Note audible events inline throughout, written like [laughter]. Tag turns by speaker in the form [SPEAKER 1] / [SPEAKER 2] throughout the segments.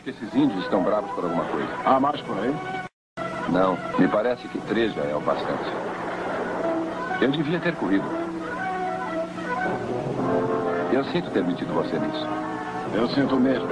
[SPEAKER 1] acho que esses índios estão bravos por alguma coisa.
[SPEAKER 2] Há mais por aí?
[SPEAKER 1] Não, me parece que três já é o bastante. Eu devia ter corrido. Eu sinto ter metido você nisso.
[SPEAKER 2] Eu sinto mesmo.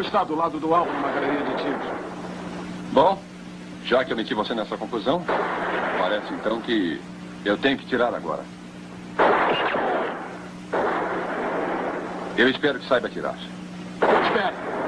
[SPEAKER 2] Como está do lado do alvo numa galeria de tiros?
[SPEAKER 1] Bom, já que eu meti você nessa conclusão, parece então que eu tenho que tirar agora. Eu espero que saiba tirar.
[SPEAKER 2] Espero.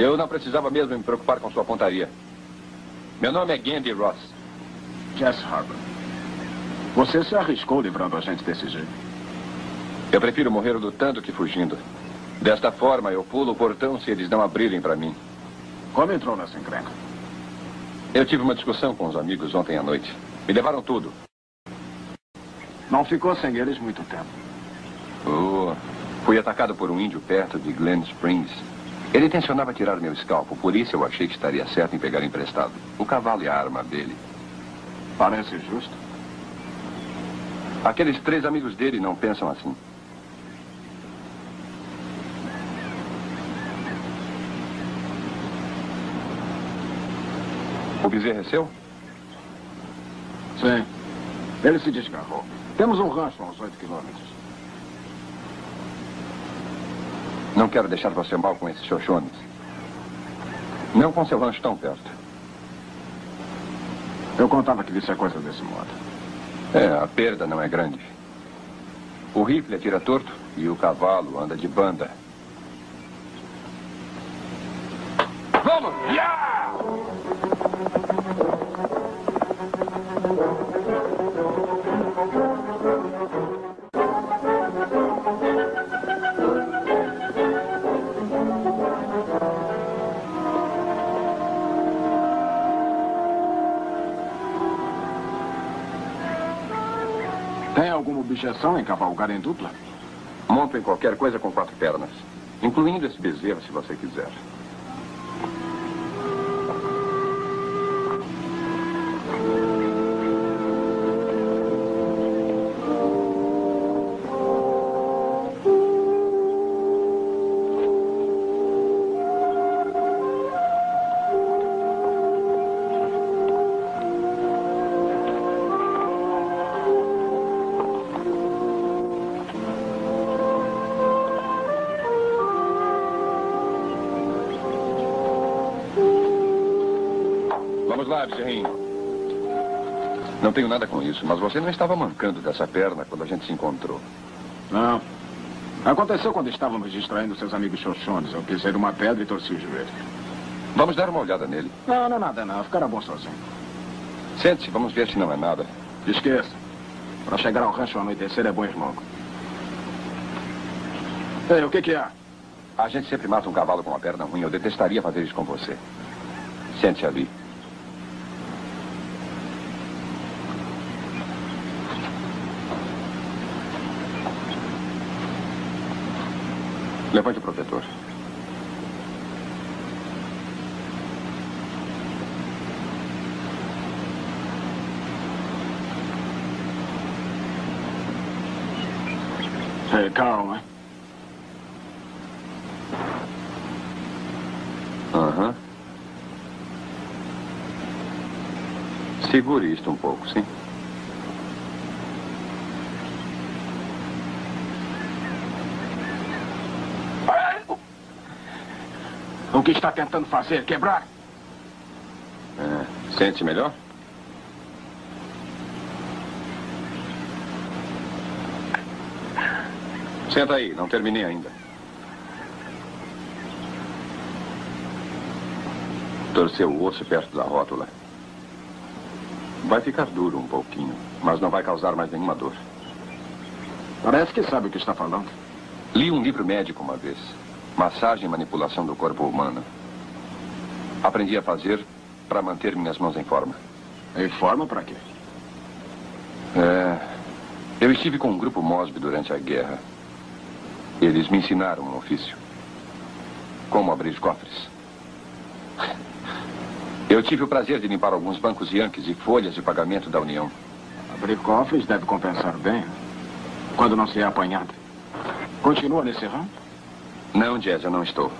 [SPEAKER 1] Eu não precisava mesmo me preocupar com sua pontaria. Meu nome é Gandhi Ross.
[SPEAKER 2] Jess Harper. Você se arriscou livrando a gente desse jeito.
[SPEAKER 1] Eu prefiro morrer lutando que fugindo. Desta forma, eu pulo o portão se eles não abrirem para mim.
[SPEAKER 2] Como entrou nessa encrenca?
[SPEAKER 1] Eu tive uma discussão com os amigos ontem à noite. Me levaram tudo.
[SPEAKER 2] Não ficou sem eles muito tempo.
[SPEAKER 1] Oh, fui atacado por um índio perto de Glen Springs. Ele intencionava tirar meu escalpo, por isso eu achei que estaria certo em pegar emprestado. O cavalo e a arma dele.
[SPEAKER 2] Parece justo.
[SPEAKER 1] Aqueles três amigos dele não pensam assim. O bezerro é seu?
[SPEAKER 2] Sim. Ele se desgarrou. Temos um rancho a uns oito quilômetros.
[SPEAKER 1] Não quero deixar você mal com esses xoxones. Não com seu rancho tão perto.
[SPEAKER 2] Eu contava que disse a coisa desse modo.
[SPEAKER 1] É, a perda não é grande. O rifle atira torto e o cavalo anda de banda.
[SPEAKER 2] Objeção em cavalgar em dupla?
[SPEAKER 1] Monto em qualquer coisa com quatro pernas. Incluindo esse bezerro, se você quiser. Bezerrinho. Não tenho nada com isso, mas você não estava mancando dessa perna quando a gente se encontrou.
[SPEAKER 2] Não. Aconteceu quando estávamos distraindo seus amigos xoxones. Eu pisei numa pedra e torci o joelho.
[SPEAKER 1] Vamos dar uma olhada nele.
[SPEAKER 2] Não, não é nada, não. Ficará bom sozinho.
[SPEAKER 1] Sente-se, vamos ver se não é nada.
[SPEAKER 2] Esqueça. Para chegar ao rancho ao anoitecer é bom ir logo. Ei, o que que há?
[SPEAKER 1] A gente sempre mata um cavalo com uma perna ruim. Eu detestaria fazer isso com você. Sente-se ali. Levante o protetor.
[SPEAKER 2] Ei, calma.
[SPEAKER 1] Aham. Segure isto um pouco, sim?
[SPEAKER 2] O que está tentando fazer? Quebrar?
[SPEAKER 1] É. Sente melhor? Senta aí, não terminei ainda. Torceu o osso perto da rótula. Vai ficar duro um pouquinho, mas não vai causar mais nenhuma dor.
[SPEAKER 2] Parece que sabe o que está falando.
[SPEAKER 1] Li um livro médico uma vez. Massagem e manipulação do corpo humano. Aprendi a fazer para manter minhas mãos em forma.
[SPEAKER 2] Em forma para quê?
[SPEAKER 1] É, eu estive com um grupo Mosby durante a guerra. Eles me ensinaram um ofício. Como abrir cofres. Eu tive o prazer de limpar alguns bancos Yankees e folhas de pagamento da União.
[SPEAKER 2] Abrir cofres deve compensar bem. Quando não se é apanhado. Continua nesse ramo?
[SPEAKER 1] Não, Jazz, eu não estou.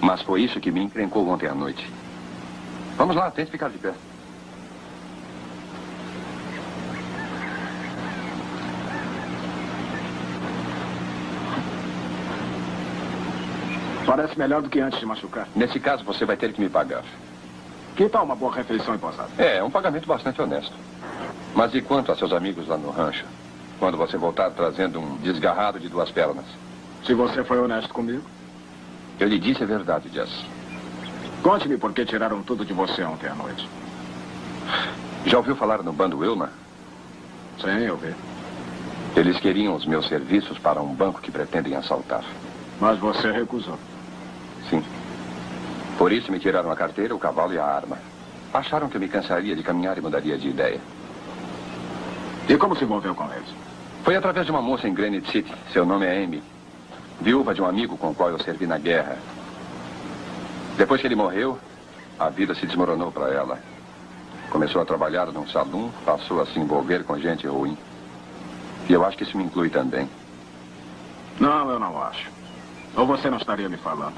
[SPEAKER 1] Mas foi isso que me encrencou ontem à noite. Vamos lá, tente ficar de pé.
[SPEAKER 2] Parece melhor do que antes de machucar.
[SPEAKER 1] Nesse caso, você vai ter que me pagar.
[SPEAKER 2] Que tal uma boa refeição em posada?
[SPEAKER 1] É, um pagamento bastante honesto. Mas e quanto a seus amigos lá no rancho? Quando você voltar trazendo um desgarrado de duas pernas?
[SPEAKER 2] Se você foi honesto comigo.
[SPEAKER 1] Eu lhe disse a verdade, Jess.
[SPEAKER 2] Conte-me por que tiraram tudo de você ontem à noite.
[SPEAKER 1] Já ouviu falar no bando Wilma?
[SPEAKER 2] Sim, eu vi.
[SPEAKER 1] Eles queriam os meus serviços para um banco que pretendem assaltar.
[SPEAKER 2] Mas você recusou.
[SPEAKER 1] Sim. Por isso me tiraram a carteira, o cavalo e a arma. Acharam que eu me cansaria de caminhar e mudaria de ideia.
[SPEAKER 2] E como se envolveu com eles?
[SPEAKER 1] Foi através de uma moça em Granite City. Seu nome é Amy. Viúva de um amigo com o qual eu servi na guerra. Depois que ele morreu, a vida se desmoronou para ela. Começou a trabalhar num salão, passou a se envolver com gente ruim. E eu acho que isso me inclui também.
[SPEAKER 2] Não, eu não acho. Ou você não estaria me falando.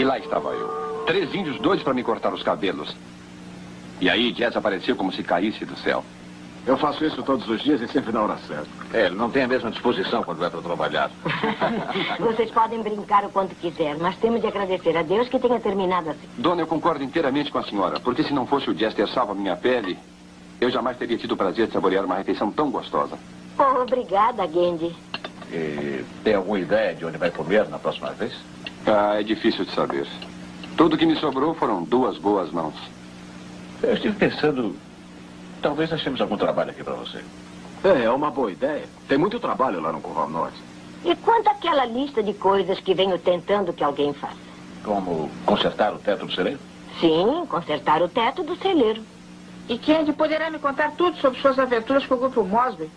[SPEAKER 1] E lá estava eu. Três índios doidos para me cortar os cabelos. E aí Jazz apareceu como se caísse do céu.
[SPEAKER 2] Eu faço isso todos os dias e sempre na hora certa.
[SPEAKER 3] É, ele não tem a mesma disposição quando vai para trabalhar. [laughs]
[SPEAKER 4] Vocês podem brincar o quanto quiser, mas temos de agradecer a Deus que tenha terminado assim.
[SPEAKER 1] Dona, eu concordo inteiramente com a senhora, porque se não fosse o Jazz ter salvo a minha pele, eu jamais teria tido o prazer de saborear uma refeição tão gostosa.
[SPEAKER 4] Oh, obrigada, Gendy.
[SPEAKER 3] E tem alguma ideia de onde vai comer na próxima vez?
[SPEAKER 1] Ah, é difícil de saber. Tudo que me sobrou foram duas boas mãos.
[SPEAKER 3] Eu estive pensando. Talvez nós temos algum trabalho aqui para você.
[SPEAKER 2] É, é uma boa ideia. Tem muito trabalho lá no Curral Norte.
[SPEAKER 4] E quanto àquela lista de coisas que venho tentando que alguém faça?
[SPEAKER 3] Como consertar o teto do celeiro?
[SPEAKER 4] Sim, consertar o teto do celeiro.
[SPEAKER 5] E Candy poderá me contar tudo sobre suas aventuras com o grupo Mosby?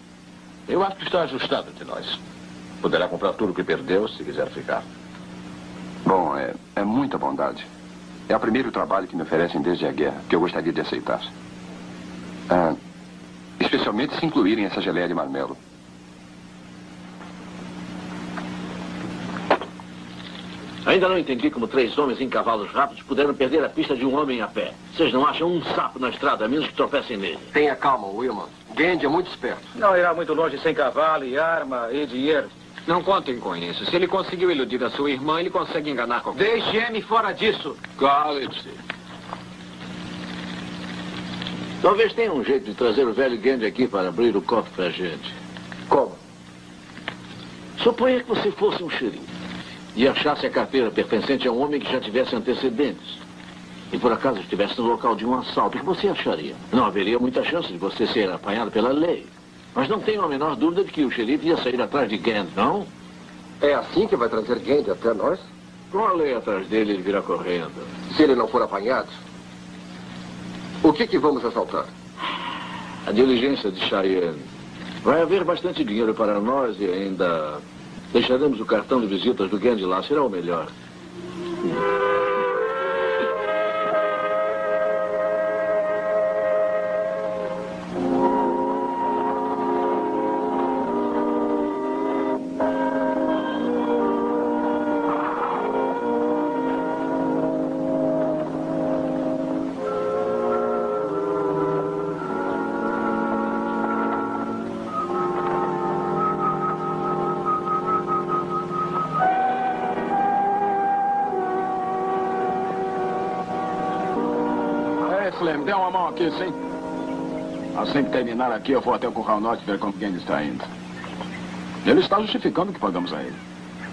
[SPEAKER 3] Eu acho que está ajustado entre nós. Poderá comprar tudo o que perdeu se quiser ficar.
[SPEAKER 1] Bom, é, é muita bondade. É o primeiro trabalho que me oferecem desde a guerra, que eu gostaria de aceitar. Ah, especialmente se incluírem essa geleia de marmelo.
[SPEAKER 3] Ainda não entendi como três homens em cavalos rápidos puderam perder a pista de um homem a pé. Vocês não acham um sapo na estrada, a menos que tropecem nele.
[SPEAKER 6] Tenha calma, Wilman. Gandhi é muito esperto.
[SPEAKER 7] Não irá muito longe sem cavalo e arma e dinheiro.
[SPEAKER 8] Não contem com isso. Se ele conseguiu iludir a sua irmã, ele consegue enganar qualquer
[SPEAKER 6] Deixe M fora disso.
[SPEAKER 3] Cale-se. Talvez tenha um jeito de trazer o velho Gandhi aqui para abrir o cofre pra gente.
[SPEAKER 6] Como?
[SPEAKER 3] Suponha que você fosse um xerife e achasse a carteira pertencente a um homem que já tivesse antecedentes. E por acaso estivesse no local de um assalto, o que você acharia? Não haveria muita chance de você ser apanhado pela lei. Mas não tenho a menor dúvida de que o xerife ia sair atrás de Gand, não?
[SPEAKER 6] É assim que vai trazer Gandhi até nós?
[SPEAKER 3] Com a lei atrás dele, ele virá correndo.
[SPEAKER 6] Se ele não for apanhado? O que, que vamos assaltar?
[SPEAKER 3] A diligência de Cheyenne. Vai haver bastante dinheiro para nós e ainda deixaremos o cartão de visitas do Gandhi lá. Será o melhor.
[SPEAKER 2] É, dê uma mão aqui, sim. Assim que terminar aqui, eu vou até o Curral Norte ver como Gandhi está indo. Ele está justificando o que pagamos a ele.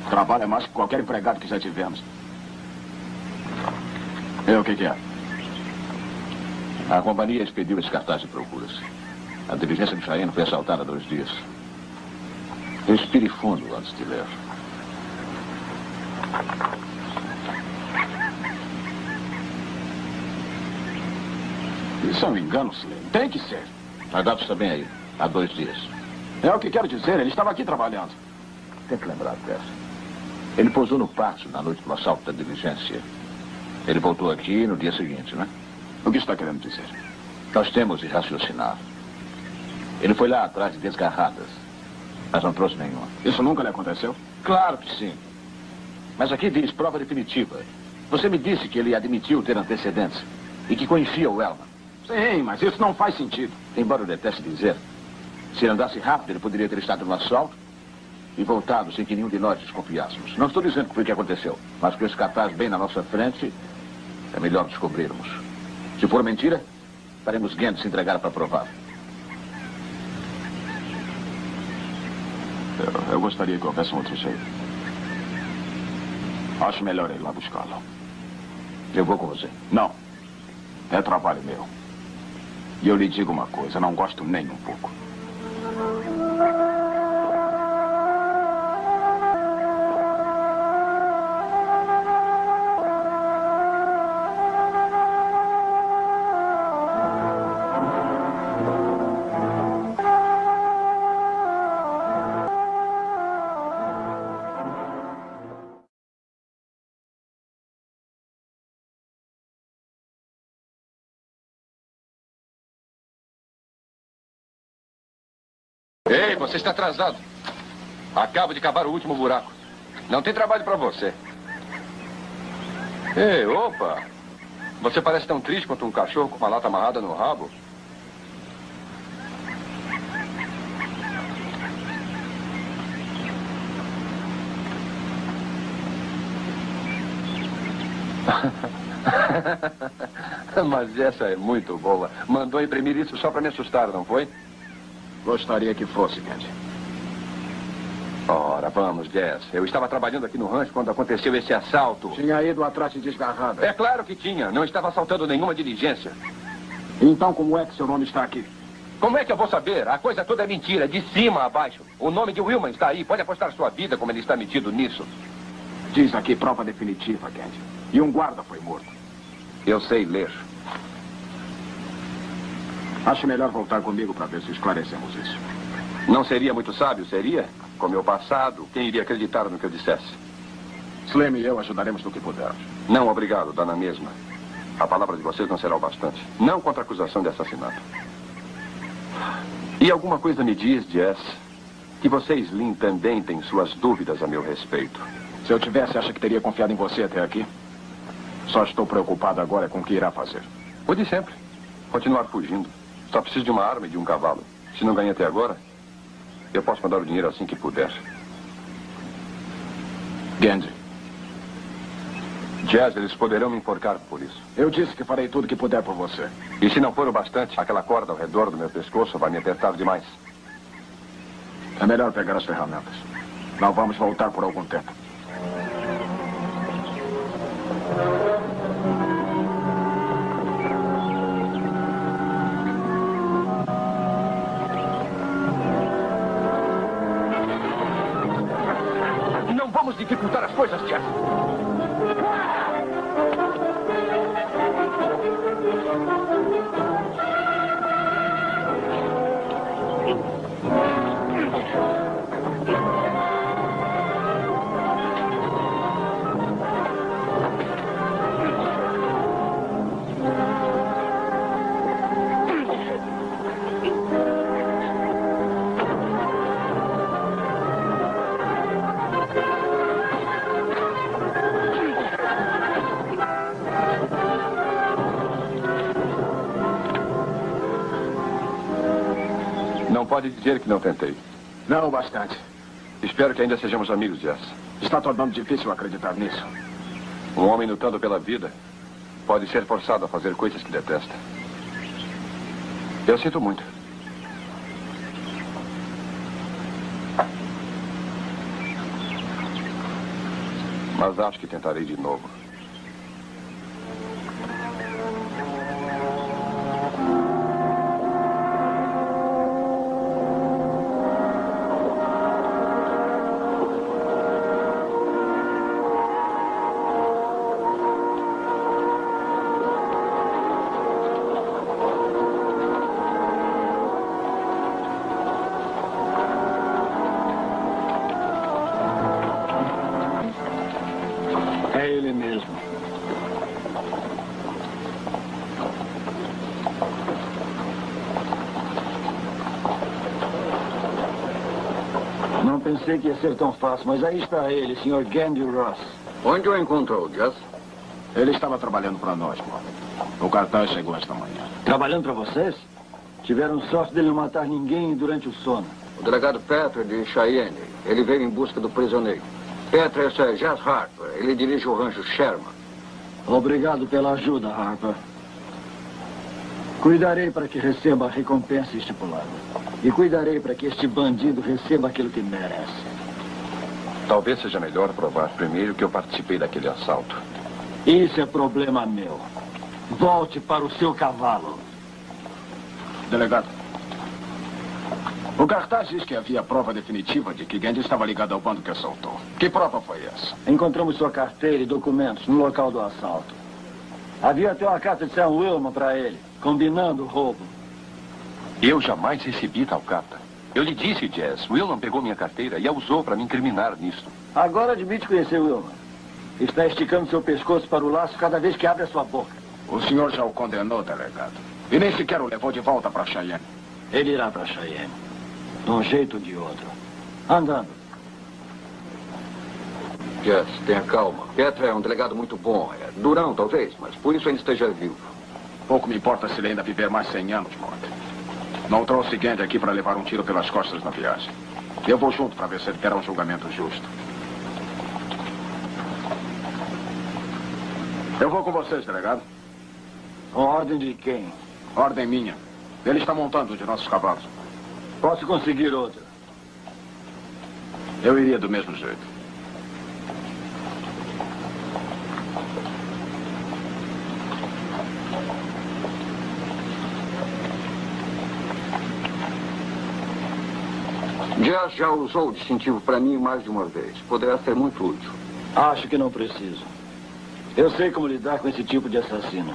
[SPEAKER 2] Trabalha mais que qualquer empregado que já tivemos. E o que, que é?
[SPEAKER 3] A companhia expediu esse cartaz de procuras. A diligência de Cheyenne foi assaltada há dois dias. Respire fundo antes de ler.
[SPEAKER 2] Isso é um engano, Slim. Tem que ser.
[SPEAKER 3] A data está bem aí. Há dois dias.
[SPEAKER 2] É o que quero dizer. Ele estava aqui trabalhando.
[SPEAKER 3] Tem que lembrar dessa. Ele pousou no pátio na noite do assalto da diligência. Ele voltou aqui no dia seguinte, né?
[SPEAKER 2] O que está querendo dizer?
[SPEAKER 3] Nós temos de raciocinar. Ele foi lá atrás de desgarradas, mas não trouxe nenhuma.
[SPEAKER 2] Isso nunca lhe aconteceu?
[SPEAKER 3] Claro que sim. Mas aqui diz prova definitiva. Você me disse que ele admitiu ter antecedentes e que conhecia o Elman.
[SPEAKER 2] Sim, mas isso não faz sentido.
[SPEAKER 3] Embora eu deteste dizer, se ele andasse rápido, ele poderia ter estado no assalto e voltado sem que nenhum de nós desconfiássemos. Não estou dizendo que foi o que aconteceu, mas com esse cartaz bem na nossa frente, é melhor descobrirmos. Se for mentira, faremos Gant se entregar para provar.
[SPEAKER 2] Eu, eu gostaria que houvesse um outro jeito. Acho melhor ir lá buscá-lo.
[SPEAKER 3] Eu vou com você.
[SPEAKER 2] Não. É trabalho meu. E eu lhe digo uma coisa, não gosto nem um pouco.
[SPEAKER 1] Ei, você está atrasado. Acabo de cavar o último buraco. Não tem trabalho para você. Ei, opa! Você parece tão triste quanto um cachorro com uma lata amarrada no rabo. [laughs] Mas essa é muito boa. Mandou imprimir isso só para me assustar, não foi?
[SPEAKER 2] Gostaria que fosse, Candy.
[SPEAKER 1] Ora, vamos, Jess. Eu estava trabalhando aqui no rancho quando aconteceu esse assalto.
[SPEAKER 2] Tinha ido atrás de desgarrada.
[SPEAKER 1] É claro que tinha. Não estava assaltando nenhuma diligência.
[SPEAKER 2] Então, como é que seu nome está aqui?
[SPEAKER 1] Como é que eu vou saber? A coisa toda é mentira, de cima a baixo. O nome de Wilman está aí. Pode apostar sua vida como ele está metido nisso.
[SPEAKER 2] Diz aqui prova definitiva, Candy. E um guarda foi morto.
[SPEAKER 1] Eu sei ler.
[SPEAKER 2] Acho melhor voltar comigo para ver se esclarecemos isso.
[SPEAKER 1] Não seria muito sábio, seria? Com meu passado, quem iria acreditar no que eu dissesse?
[SPEAKER 2] Slim e eu ajudaremos no que pudermos.
[SPEAKER 1] Não, obrigado, dá na mesma. A palavra de vocês não será o bastante. Não contra a acusação de assassinato. E alguma coisa me diz, Jess, que você Slim também têm suas dúvidas a meu respeito.
[SPEAKER 2] Se eu tivesse, acha que teria confiado em você até aqui? Só estou preocupado agora com o que irá fazer.
[SPEAKER 1] O de sempre. Continuar fugindo. Só preciso de uma arma e de um cavalo. Se não ganhei até agora, eu posso mandar o dinheiro assim que puder.
[SPEAKER 2] Gandhi,
[SPEAKER 1] Jazz, eles poderão me enforcar por isso.
[SPEAKER 2] eu disse que farei tudo o que puder por você.
[SPEAKER 1] E se não for o bastante, aquela corda ao redor do meu pescoço vai me apertar demais.
[SPEAKER 2] É melhor pegar as ferramentas. Não vamos voltar por algum tempo.
[SPEAKER 1] Pode dizer que não tentei.
[SPEAKER 2] Não o bastante.
[SPEAKER 1] Espero que ainda sejamos amigos, Jess.
[SPEAKER 2] Está tornando difícil acreditar nisso.
[SPEAKER 1] Um homem lutando pela vida pode ser forçado a fazer coisas que detesta. Eu sinto muito. Mas acho que tentarei de novo.
[SPEAKER 9] Pensei que ia ser tão fácil, mas aí está ele, Sr. Gandhi Ross.
[SPEAKER 6] Onde o encontrou, Jess?
[SPEAKER 2] Ele estava trabalhando para nós, Bob. O cartaz chegou esta manhã.
[SPEAKER 9] Trabalhando para vocês? Tiveram sorte dele não matar ninguém durante o sono.
[SPEAKER 6] O delegado Petra de Cheyenne. Ele veio em busca do prisioneiro. Petra, esse é Jess Harper. Ele dirige o rancho Sherman.
[SPEAKER 9] Obrigado pela ajuda, Harper. Cuidarei para que receba a recompensa estipulada. E cuidarei para que este bandido receba aquilo que merece.
[SPEAKER 1] Talvez seja melhor provar primeiro que eu participei daquele assalto.
[SPEAKER 9] Isso é problema meu. Volte para o seu cavalo.
[SPEAKER 2] Delegado. O cartaz diz que havia prova definitiva de que Gandhi estava ligado ao bando que assaltou. Que prova foi essa?
[SPEAKER 9] Encontramos sua carteira e documentos no local do assalto. Havia até uma carta de Sam Wilma para ele, combinando o roubo.
[SPEAKER 1] Eu jamais recebi tal carta. Eu lhe disse, Jess, Willan pegou minha carteira e a usou para me incriminar nisto.
[SPEAKER 9] Agora admite conhecer Wilma. Está esticando seu pescoço para o laço cada vez que abre a sua boca.
[SPEAKER 2] O senhor já o condenou, delegado. E nem sequer o levou de volta para Cheyenne.
[SPEAKER 9] Ele irá para Cheyenne. De um jeito ou de outro. Andando.
[SPEAKER 6] Jess, tenha calma. Petra é um delegado muito bom. É durão, talvez, mas por isso ainda esteja vivo.
[SPEAKER 2] Pouco me importa se ele ainda viver mais 100 anos, Morte. Não trouxe Gandhi aqui para levar um tiro pelas costas na viagem. Eu vou junto para ver se ele terá um julgamento justo. Eu vou com vocês, delegado.
[SPEAKER 9] Com ordem de quem?
[SPEAKER 2] Ordem minha. Ele está montando um de nossos cavalos.
[SPEAKER 9] Posso conseguir outro.
[SPEAKER 2] Eu iria do mesmo jeito.
[SPEAKER 10] Já usou o distintivo para mim mais de uma vez. Poderá ser muito útil.
[SPEAKER 9] Acho que não preciso. Eu sei como lidar com esse tipo de assassino.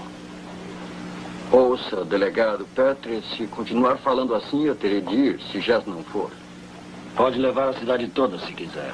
[SPEAKER 10] Ouça, delegado Petri, se continuar falando assim, eu terei de ir, se Jazz não for.
[SPEAKER 9] Pode levar a cidade toda se quiser.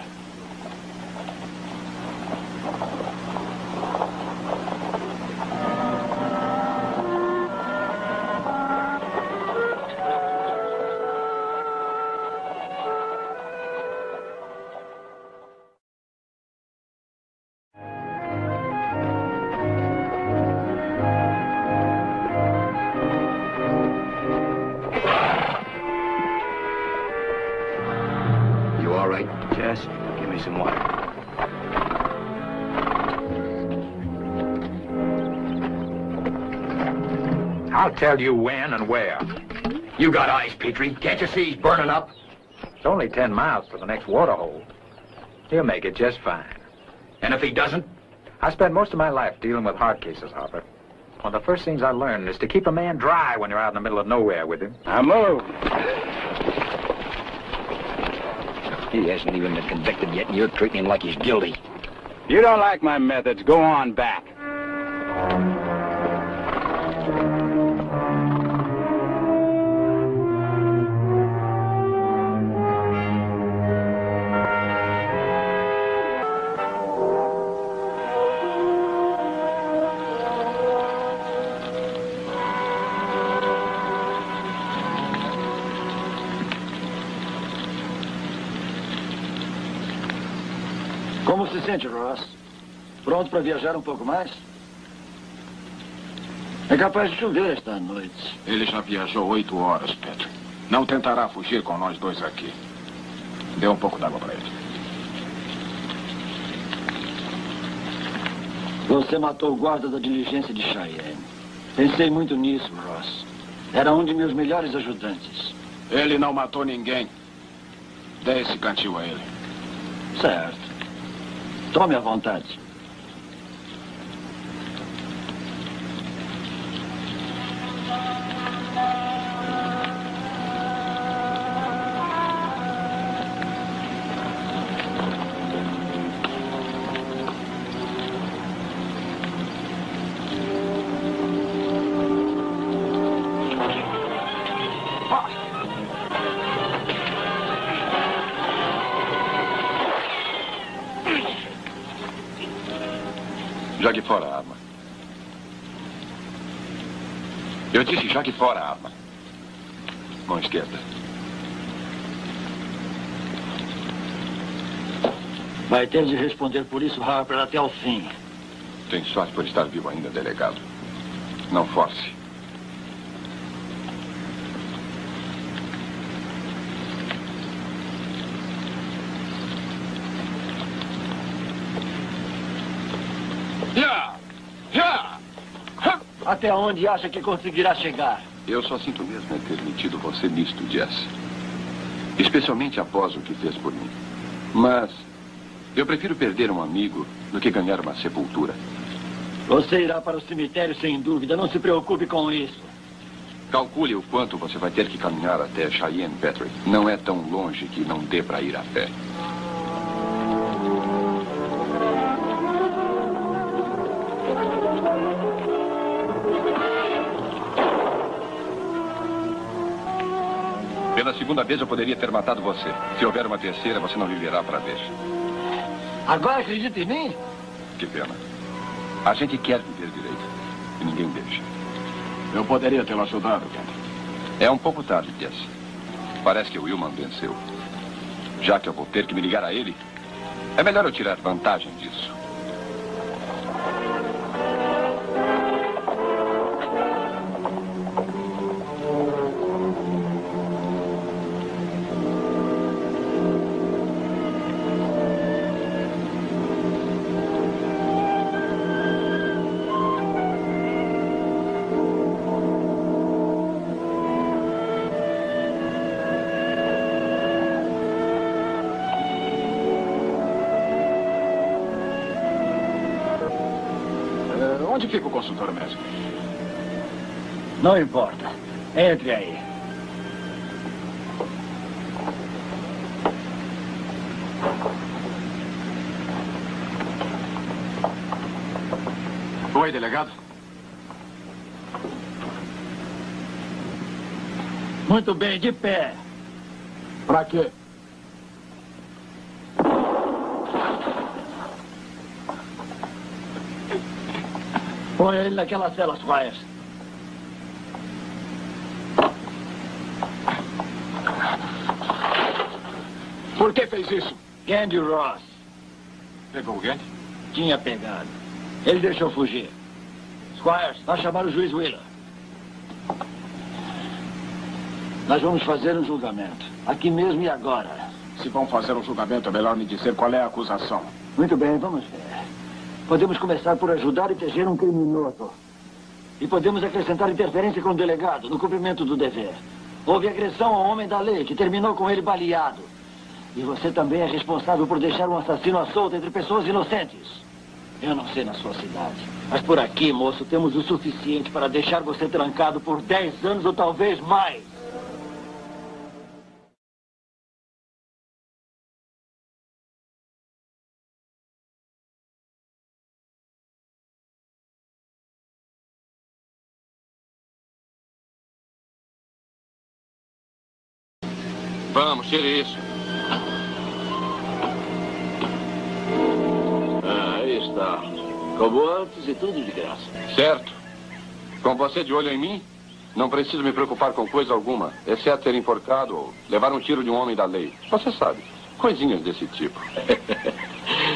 [SPEAKER 7] Tell you when and where.
[SPEAKER 11] You got eyes, Petrie. Can't you see he's burning up?
[SPEAKER 7] It's only ten miles to the next water hole. He'll make it just fine.
[SPEAKER 11] And if he doesn't?
[SPEAKER 7] I spent most of my life dealing with hard cases, Harper. One of the first things I learned is to keep a man dry when you're out in the middle of nowhere with him.
[SPEAKER 11] I move. He hasn't even been convicted yet, and you're treating him like he's guilty.
[SPEAKER 12] You don't like my methods. Go on back.
[SPEAKER 9] Como se sente, Ross? Pronto para viajar um pouco mais? É capaz de chover esta noite.
[SPEAKER 2] Ele já viajou oito horas, Pedro. Não tentará fugir com nós dois aqui. Dê um pouco d'água para ele.
[SPEAKER 9] Você matou o guarda da diligência de Cheyenne. Pensei muito nisso, Ross. Era um de meus melhores ajudantes.
[SPEAKER 2] Ele não matou ninguém. Dê esse cantil a ele.
[SPEAKER 9] Certo. Tome à vontade.
[SPEAKER 1] Jogue fora a arma. Mão esquerda.
[SPEAKER 9] Vai ter de responder por isso, Harper, até o fim.
[SPEAKER 1] Tem sorte por estar vivo ainda, delegado. Não force.
[SPEAKER 2] Já! Já!
[SPEAKER 9] Até onde acha que conseguirá chegar?
[SPEAKER 1] Eu só sinto mesmo é ter metido você nisto, Jess. Especialmente após o que fez por mim. Mas eu prefiro perder um amigo do que ganhar uma sepultura.
[SPEAKER 9] Você irá para o cemitério sem dúvida. Não se preocupe com isso.
[SPEAKER 1] Calcule o quanto você vai ter que caminhar até Cheyenne Patrick. Não é tão longe que não dê para ir a pé. Segunda vez eu poderia ter matado você. Se houver uma terceira, você não viverá para ver.
[SPEAKER 9] Agora acredita em mim?
[SPEAKER 1] Que pena. A gente quer viver direito. E ninguém deixa.
[SPEAKER 2] Eu poderia tê-lo ajudado, Kent.
[SPEAKER 1] É um pouco tarde, Jess. Parece que o Willman venceu. Já que eu vou ter que me ligar a ele, é melhor eu tirar vantagem disso.
[SPEAKER 9] Não importa. Entre aí.
[SPEAKER 2] Oi, delegado.
[SPEAKER 9] Muito bem, de pé.
[SPEAKER 2] Pra quê?
[SPEAKER 9] Põe ele naquelas telas, Myers.
[SPEAKER 2] Por que fez isso?
[SPEAKER 9] Candy Ross.
[SPEAKER 2] Pegou o Gandy?
[SPEAKER 9] Tinha pegado. Ele deixou fugir. Squires, vai chamar o juiz Wheeler. Nós vamos fazer um julgamento. Aqui mesmo e agora.
[SPEAKER 2] Se vão fazer um julgamento, é melhor me dizer qual é a acusação.
[SPEAKER 9] Muito bem, vamos ver. Podemos começar por ajudar e proteger um criminoso. E podemos acrescentar interferência com o delegado no cumprimento do dever. Houve agressão ao homem da lei, que terminou com ele baleado. E você também é responsável por deixar um assassino à solta entre pessoas inocentes. Eu não sei na sua cidade. Mas por aqui, moço, temos o suficiente para deixar você trancado por 10 anos ou talvez mais.
[SPEAKER 8] Vamos, tire isso.
[SPEAKER 3] Como antes e tudo de graça.
[SPEAKER 1] Certo. Com você de olho em mim, não preciso me preocupar com coisa alguma, exceto ser enforcado ou levar um tiro de um homem da lei. Você sabe, coisinhas desse tipo. [laughs]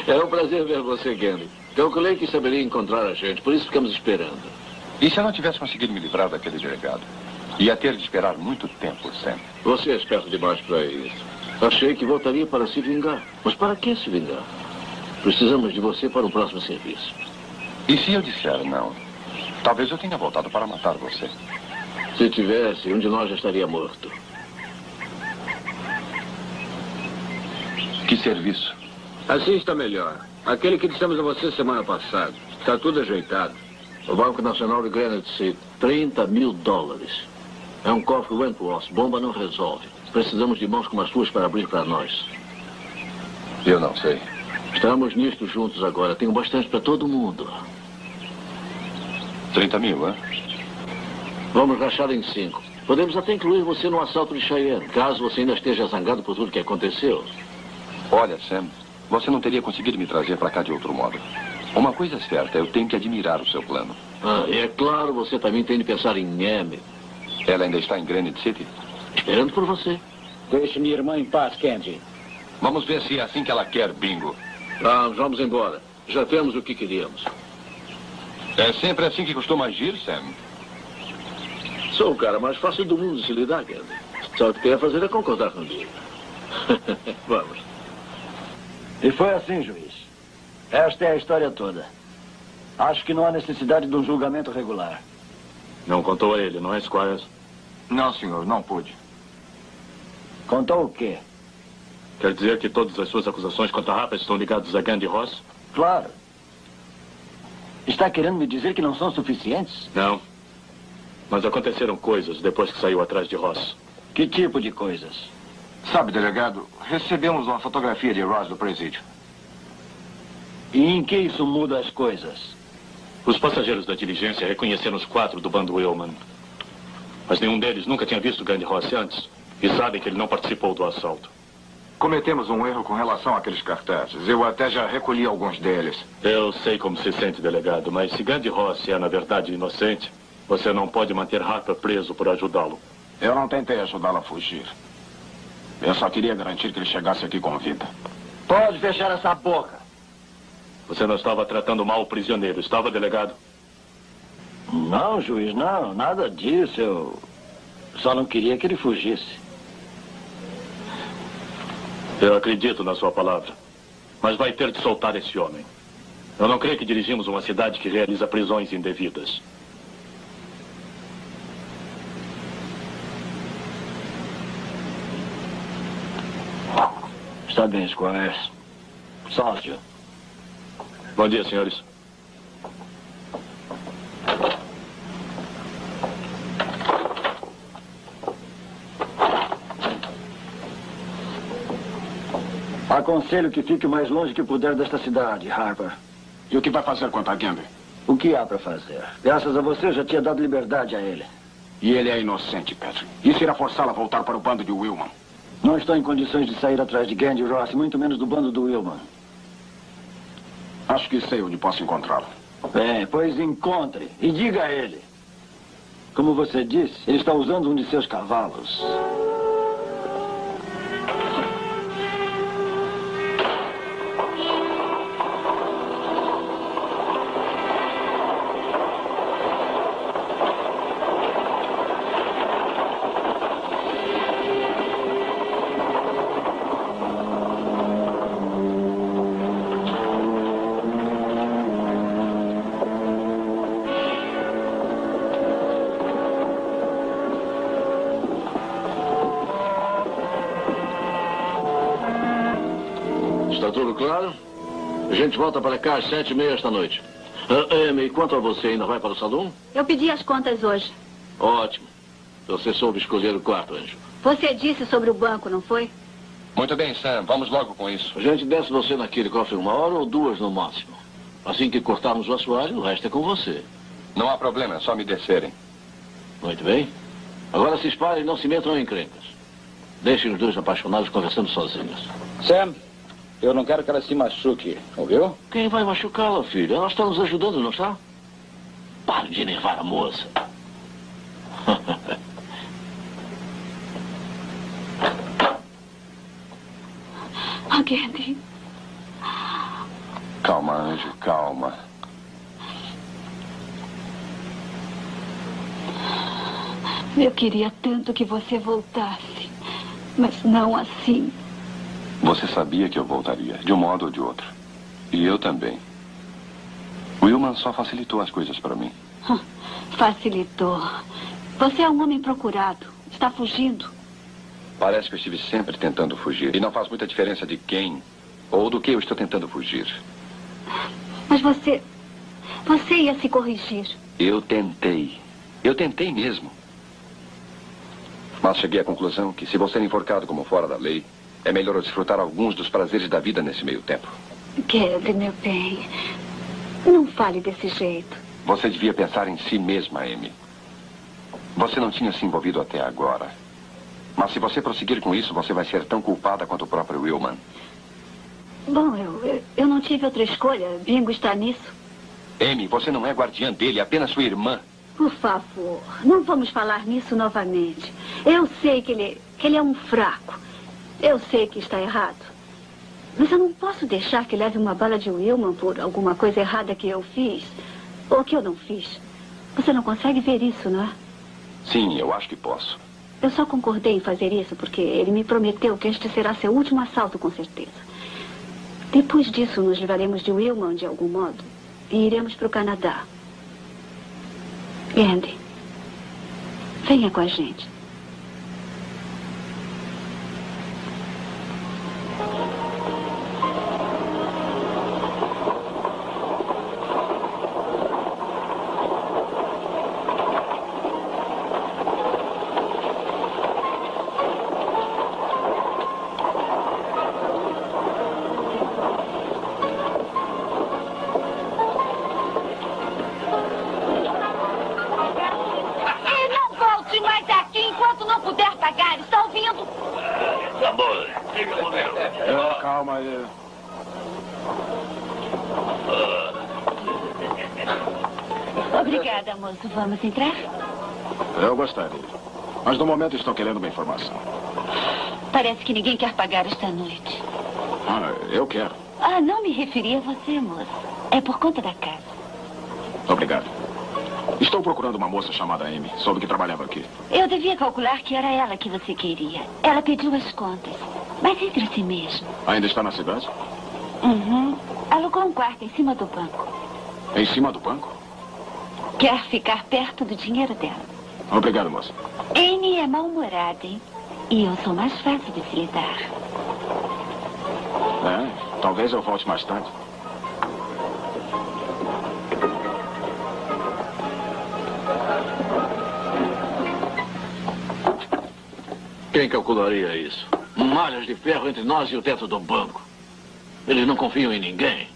[SPEAKER 3] É um prazer ver você, Gandhi. Calculei que saberia encontrar a gente, por isso ficamos esperando.
[SPEAKER 1] E se eu não tivesse conseguido me livrar daquele delegado? Ia ter de esperar muito tempo, Sam.
[SPEAKER 3] Você é esperto demais para isso. Achei que voltaria para se vingar. Mas para que se vingar? Precisamos de você para o próximo serviço.
[SPEAKER 1] E se eu disser não? Talvez eu tenha voltado para matar você.
[SPEAKER 3] Se tivesse, um de nós já estaria morto.
[SPEAKER 1] Que serviço?
[SPEAKER 6] Assim está melhor. Aquele que dissemos a você semana passada. Está tudo ajeitado.
[SPEAKER 3] O Banco Nacional de Granite City, 30 mil dólares. É um cofre Wentworth. Bomba não resolve. Precisamos de mãos como as suas para abrir para nós.
[SPEAKER 1] Eu não sei.
[SPEAKER 3] Estamos nisto juntos agora. Tenho bastante para todo mundo.
[SPEAKER 1] 30 mil, hein?
[SPEAKER 3] Vamos rachar em cinco. Podemos até incluir você no assalto de Cheyenne, caso você ainda esteja zangado por tudo que aconteceu.
[SPEAKER 1] Olha, Sam, você não teria conseguido me trazer para cá de outro modo. Uma coisa é certa, eu tenho que admirar o seu plano.
[SPEAKER 3] Ah, e é claro, você também tem de pensar em Amy.
[SPEAKER 1] Ela ainda está em Granite City?
[SPEAKER 3] Esperando por você.
[SPEAKER 9] Deixe minha irmã em paz, Candy.
[SPEAKER 1] Vamos ver se é assim que ela quer, bingo.
[SPEAKER 3] Vamos, vamos embora. Já temos o que queríamos.
[SPEAKER 1] É sempre assim que costuma agir, Sam?
[SPEAKER 3] Sou o cara mais fácil do mundo de se lidar, Gandhi. Só o que tem a fazer é concordar comigo. [laughs] vamos.
[SPEAKER 9] E foi assim, juiz. Esta é a história toda. Acho que não há necessidade de um julgamento regular.
[SPEAKER 13] Não contou a ele, não é, Squires?
[SPEAKER 2] Não, senhor, não pude.
[SPEAKER 9] Contou o quê?
[SPEAKER 13] Quer dizer que todas as suas acusações contra Harper estão ligadas a Gandhi Ross?
[SPEAKER 9] Claro. Está querendo me dizer que não são suficientes?
[SPEAKER 13] Não. Mas aconteceram coisas depois que saiu atrás de Ross.
[SPEAKER 9] Que tipo de coisas?
[SPEAKER 2] Sabe, delegado, recebemos uma fotografia de Ross do presídio.
[SPEAKER 9] E em que isso muda as coisas?
[SPEAKER 13] Os passageiros da diligência reconheceram os quatro do bando Willman. Mas nenhum deles nunca tinha visto Gandhi Ross antes. E sabem que ele não participou do assalto.
[SPEAKER 2] Cometemos um erro com relação àqueles cartazes. Eu até já recolhi alguns deles.
[SPEAKER 13] Eu sei como se sente, delegado, mas se Gandhi Ross é, na verdade, inocente, você não pode manter Harper preso por ajudá-lo.
[SPEAKER 2] Eu não tentei ajudá-lo a fugir. Eu só queria garantir que ele chegasse aqui com vida.
[SPEAKER 9] Pode fechar essa boca.
[SPEAKER 13] Você não estava tratando mal o prisioneiro, estava, delegado?
[SPEAKER 9] Não, juiz, não. Nada disso. Eu só não queria que ele fugisse.
[SPEAKER 13] Eu acredito na sua palavra. Mas vai ter de soltar esse homem. Eu não creio que dirigimos uma cidade que realiza prisões indevidas.
[SPEAKER 9] Está bem, Squires. Sócio.
[SPEAKER 13] Bom dia, senhores.
[SPEAKER 9] Aconselho que fique o mais longe que puder desta cidade, Harper.
[SPEAKER 2] E o que vai fazer quanto a Gamble?
[SPEAKER 9] O que há para fazer? Graças a você, eu já tinha dado liberdade a ele.
[SPEAKER 2] E ele é inocente, Patrick. Isso irá forçá-lo a voltar para o bando de Willman.
[SPEAKER 9] Não estou em condições de sair atrás de Gandhi Ross, muito menos do bando do Willman.
[SPEAKER 2] Acho que sei onde posso encontrá-lo.
[SPEAKER 9] Bem, pois encontre e diga a ele. Como você disse, ele está usando um de seus cavalos.
[SPEAKER 3] Gente volta para cá às sete e meia esta noite. Ah, Amy, quanto a você, ainda vai para o salão?
[SPEAKER 14] Eu pedi as contas hoje.
[SPEAKER 3] Ótimo. Você soube escolher o quarto, Anjo.
[SPEAKER 14] Você disse sobre o banco, não foi?
[SPEAKER 1] Muito bem, Sam. Vamos logo com isso.
[SPEAKER 3] A gente desce você naquele cofre uma hora ou duas no máximo. Assim que cortarmos o assoalho, o resto é com você.
[SPEAKER 1] Não há problema, é só me descerem.
[SPEAKER 3] Muito bem. Agora se espalhem e não se metam em encrencas. Deixem os dois apaixonados conversando sozinhos.
[SPEAKER 15] Sam, eu não quero que ela se machuque, ouviu?
[SPEAKER 3] Quem vai machucá-la, filho? Ela está nos ajudando, não está? Pare de enervar a moça. [laughs]
[SPEAKER 14] Ah, Gandhi.
[SPEAKER 1] Calma, anjo, calma.
[SPEAKER 14] Eu queria tanto que você voltasse. Mas não assim.
[SPEAKER 1] Você sabia que eu voltaria, de um modo ou de outro. E eu também. Willman só facilitou as coisas para mim.
[SPEAKER 14] Ah, Facilitou. Você é um homem procurado. Está fugindo.
[SPEAKER 1] Parece que eu estive sempre tentando fugir. E não faz muita diferença de quem ou do que eu estou tentando fugir.
[SPEAKER 14] Mas você. Você ia se corrigir.
[SPEAKER 1] Eu tentei. Eu tentei mesmo. Mas cheguei à conclusão que se vou ser enforcado como fora da lei, é melhor eu desfrutar alguns dos prazeres da vida nesse meio tempo.
[SPEAKER 14] Gandhi, meu bem. Não fale desse jeito.
[SPEAKER 1] Você devia pensar em si mesma, Amy. Você não tinha se envolvido até agora. Mas se você prosseguir com isso, você vai ser tão culpada quanto o próprio Willman.
[SPEAKER 14] Bom, eu, eu, eu não tive outra escolha. Bingo está nisso.
[SPEAKER 1] Amy, você não é guardiã dele, é apenas sua irmã.
[SPEAKER 14] Por favor, não vamos falar nisso novamente. Eu sei que ele, que ele é um fraco. Eu sei que está errado. Mas eu não posso deixar que leve uma bala de Wilman por alguma coisa errada que eu fiz. Ou que eu não fiz. Você não consegue ver isso, não é?
[SPEAKER 1] Sim, eu acho que posso.
[SPEAKER 14] Eu só concordei em fazer isso porque ele me prometeu que este será seu último assalto, com certeza. Depois disso, nos livraremos de Wilman de algum modo e iremos para o Canadá. Andy, venha com a gente.
[SPEAKER 2] Estou querendo uma informação.
[SPEAKER 14] Parece que ninguém quer pagar esta noite.
[SPEAKER 2] Ah, eu quero.
[SPEAKER 14] Ah, não me referi a você, moço. É por conta da casa.
[SPEAKER 2] Obrigado. Estou procurando uma moça chamada Amy. Soube que trabalhava aqui.
[SPEAKER 14] Eu devia calcular que era ela que você queria. Ela pediu as contas. Mas entre si mesmo.
[SPEAKER 2] Ainda está na cidade?
[SPEAKER 14] Uhum. Alugou um quarto em cima do banco.
[SPEAKER 2] Em cima do banco?
[SPEAKER 14] Quer ficar perto do dinheiro dela.
[SPEAKER 2] Obrigado, moça.
[SPEAKER 14] Amy é mal-humorada, hein? E eu sou mais fácil de se lidar.
[SPEAKER 2] É, talvez eu volte mais tarde.
[SPEAKER 3] Quem calcularia isso? Malhas de ferro entre nós e o teto do banco. Eles não confiam em ninguém.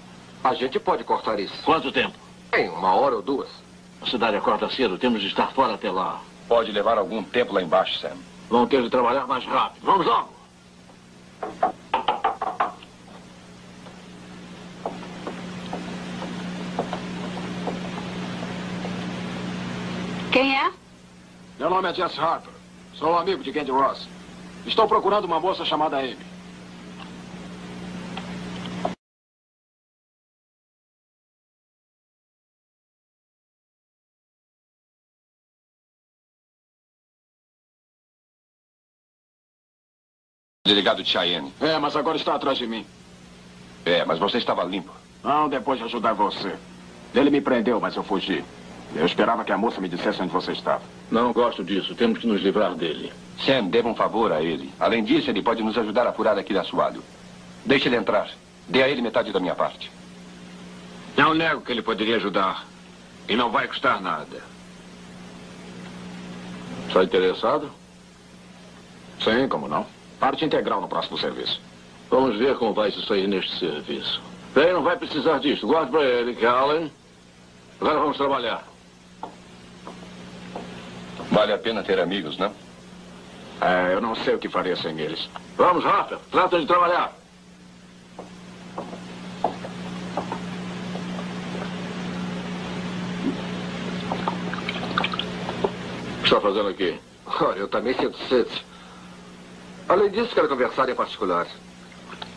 [SPEAKER 6] A gente pode cortar isso.
[SPEAKER 3] Quanto tempo?
[SPEAKER 6] Em uma hora ou duas.
[SPEAKER 3] A cidade acorda cedo, temos de estar fora até lá.
[SPEAKER 1] Pode levar algum tempo lá embaixo, Sam.
[SPEAKER 3] Vão ter de trabalhar mais rápido. Vamos logo.
[SPEAKER 14] Quem é?
[SPEAKER 2] Meu nome é Jess Harper. Sou amigo de Candy Ross. Estou procurando uma moça chamada Amy.
[SPEAKER 1] Delegado Cheyenne.
[SPEAKER 2] É, mas agora está atrás de mim.
[SPEAKER 1] É, mas você estava limpo.
[SPEAKER 2] Não, depois de ajudar você. Ele me prendeu, mas eu fugi. Eu esperava que a moça me dissesse onde você estava.
[SPEAKER 3] Não gosto disso. Temos que nos livrar dele.
[SPEAKER 1] Sam, deva um favor a ele. Além disso, ele pode nos ajudar a furar aquele assoalho. Deixe ele entrar. Dê a ele metade da minha parte.
[SPEAKER 8] Não nego que ele poderia ajudar. E não vai custar nada.
[SPEAKER 3] Está interessado?
[SPEAKER 2] Sim, como não. Parte integral no próximo serviço.
[SPEAKER 3] Vamos ver como vai se sair neste serviço. Bem, não vai precisar disso. Guarde para ele, Callen. Agora vamos trabalhar.
[SPEAKER 1] Vale a pena ter amigos, não?
[SPEAKER 2] É, eu não sei o que faria sem eles.
[SPEAKER 3] Vamos, Harper. Trata de trabalhar. O que está fazendo aqui?
[SPEAKER 6] Olha, eu também sinto sede. Além disso, quero conversar em particular.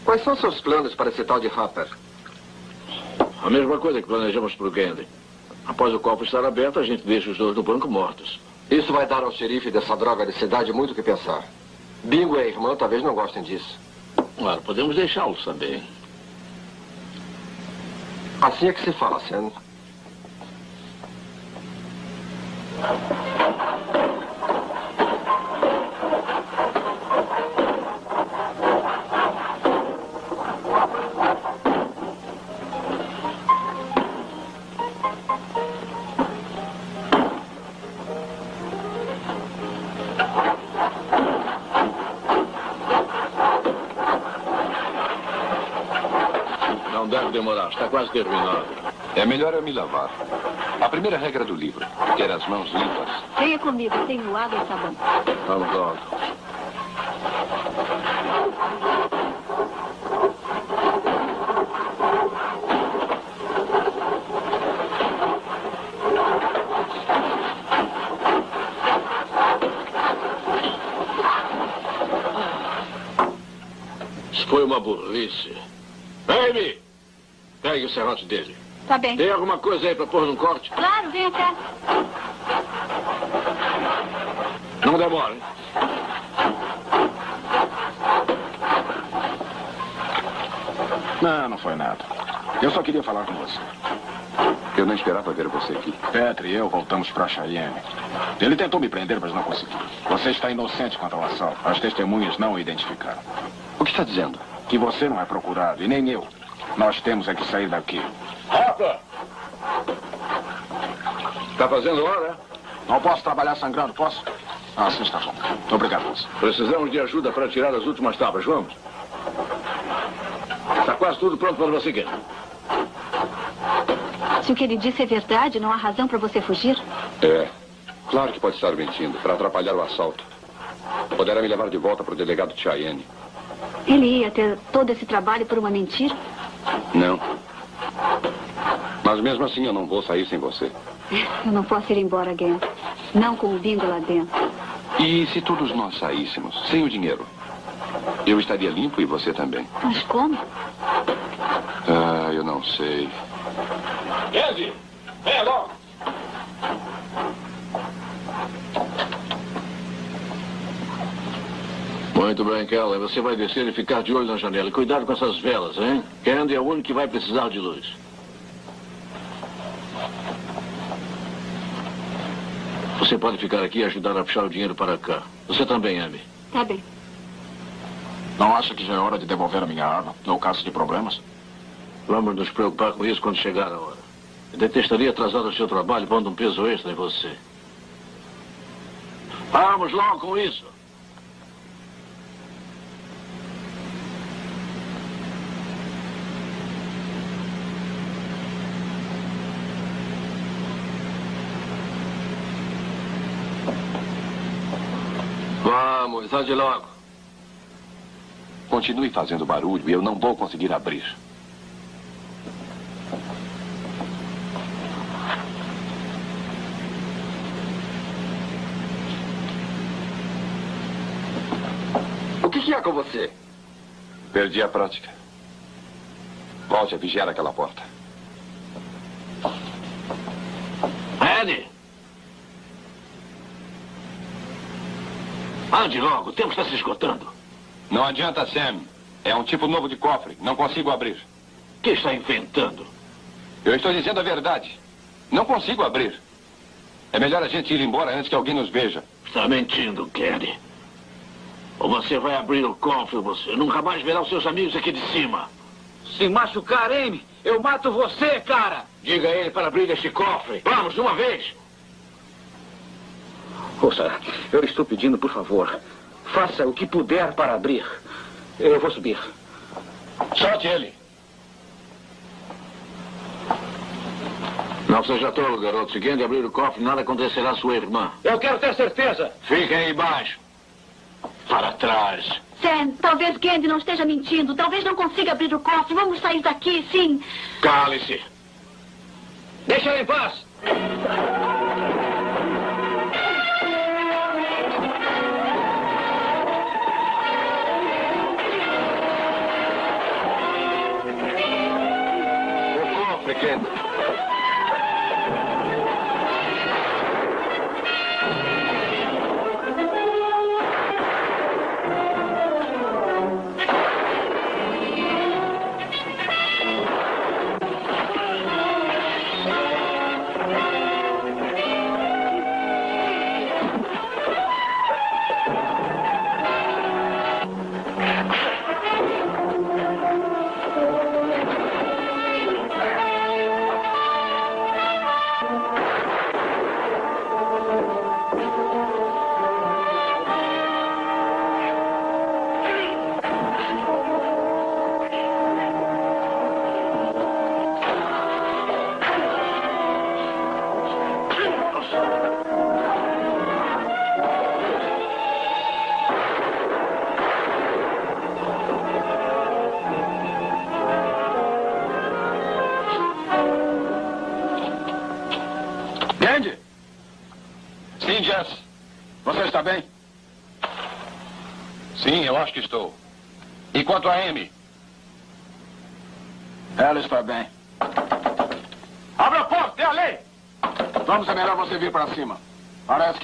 [SPEAKER 6] Quais são seus planos para esse tal de Harper?
[SPEAKER 3] A mesma coisa que planejamos para o Gandhi. Após o copo estar aberto, a gente deixa os dois no banco mortos.
[SPEAKER 6] Isso vai dar ao xerife dessa droga de cidade muito o que pensar. Bingo e a irmã talvez não gostem disso.
[SPEAKER 3] Claro, podemos deixá-lo saber.
[SPEAKER 6] Assim é que se fala, Sam.
[SPEAKER 3] Terminado.
[SPEAKER 1] É melhor eu me lavar. A primeira regra do livro, ter as mãos limpas.
[SPEAKER 14] Venha comigo, tenho água e sabão.
[SPEAKER 3] Vamos logo. Isso foi uma burrice. Amy! Pegue o serrote dele.
[SPEAKER 14] Tá bem.
[SPEAKER 3] Tem alguma coisa aí para pôr num corte?
[SPEAKER 14] Claro, venha cá.
[SPEAKER 3] Não demora, hein?
[SPEAKER 2] Não, não foi nada. Eu só queria falar com você.
[SPEAKER 1] Eu não esperava ver você aqui.
[SPEAKER 2] Petri e eu voltamos para Cheyenne. Ele tentou me prender, mas não conseguiu. Você está inocente quanto ao assalto. As testemunhas não o identificaram.
[SPEAKER 1] O que está dizendo?
[SPEAKER 2] Que você não é procurado, e nem eu. Nós temos é que sair daqui.
[SPEAKER 3] Rafa! Está fazendo hora?
[SPEAKER 2] Não posso trabalhar sangrando, posso? Ah, sim, está bom. Muito obrigado, moça.
[SPEAKER 3] Precisamos de ajuda para tirar as últimas tábuas. Vamos. Está quase tudo pronto para você, Gandhi.
[SPEAKER 14] Se o que ele disse é verdade, não há razão para você fugir.
[SPEAKER 1] É. Claro que pode estar mentindo, para atrapalhar o assalto. Poderá me levar de volta para o delegado Cheyenne.
[SPEAKER 14] Ele ia ter todo esse trabalho por uma mentira?
[SPEAKER 1] Não. Mas mesmo assim eu não vou sair sem você.
[SPEAKER 14] Eu não posso ir embora, Gant. Não com o bingo lá dentro.
[SPEAKER 1] E se todos nós saíssemos, sem o dinheiro? Eu estaria limpo e você também.
[SPEAKER 14] Mas como?
[SPEAKER 1] Ah, eu não sei.
[SPEAKER 3] Gandhi! Venha logo! Muito bem, Keller. Você vai descer e ficar de olho na janela. Cuidado com essas velas, hein? Candy é o único que vai precisar de luz. Você pode ficar aqui e ajudar a puxar o dinheiro para cá. Você também, Amy.
[SPEAKER 14] Tá bem.
[SPEAKER 2] Não acha que já é hora de devolver a minha arma, no caso de problemas?
[SPEAKER 3] Vamos nos preocupar com isso quando chegar a hora. Eu detestaria atrasar o seu trabalho pondo um peso extra em você. Vamos logo com isso.
[SPEAKER 6] Vamos, ande logo.
[SPEAKER 1] Continue fazendo barulho e eu não vou conseguir abrir.
[SPEAKER 6] O que, que há com você?
[SPEAKER 1] Perdi a prática. Volte a vigiar aquela porta.
[SPEAKER 3] Eddie! Ande logo, o tempo está se esgotando.
[SPEAKER 1] Não adianta, Sam. É um tipo novo de cofre. Não consigo abrir.
[SPEAKER 3] O que está inventando?
[SPEAKER 1] Eu estou dizendo a verdade. Não consigo abrir. É melhor a gente ir embora antes que alguém nos veja.
[SPEAKER 3] Está mentindo, Kenny. Ou você vai abrir o cofre, ou você nunca mais verá os seus amigos aqui de cima.
[SPEAKER 7] Se machucar, Amy, eu mato você, cara!
[SPEAKER 3] Diga a ele para abrir este cofre. Vamos, de uma vez!
[SPEAKER 7] Ouça, eu estou pedindo, por favor, faça o que puder para abrir. Eu vou subir.
[SPEAKER 1] Solte ele.
[SPEAKER 3] Não seja tolo, garoto. Se alguém abrir o cofre, nada acontecerá à sua irmã.
[SPEAKER 7] Eu quero ter certeza.
[SPEAKER 3] Fiquem aí embaixo. Para trás.
[SPEAKER 14] Sam, talvez Gandhi não esteja mentindo. Talvez não consiga abrir o cofre. Vamos sair daqui, sim.
[SPEAKER 3] Cale-se.
[SPEAKER 7] Deixa ela em paz.
[SPEAKER 1] O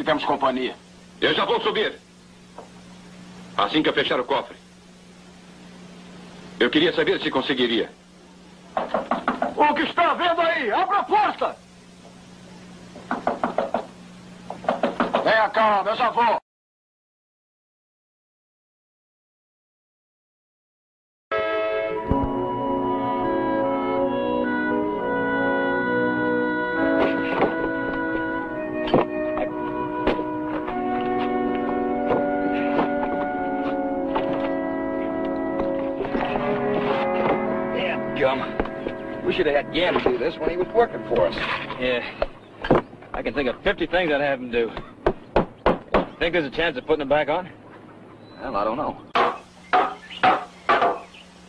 [SPEAKER 2] temos companhia.
[SPEAKER 1] Eu já vou subir. Assim que eu fechar o cofre. Eu queria saber se conseguiria.
[SPEAKER 9] O que está vendo aí? Abra a porta!
[SPEAKER 2] Venha cá, eu já
[SPEAKER 8] things I'd have do. Think there's a chance of putting him back on?
[SPEAKER 16] Well, I don't know.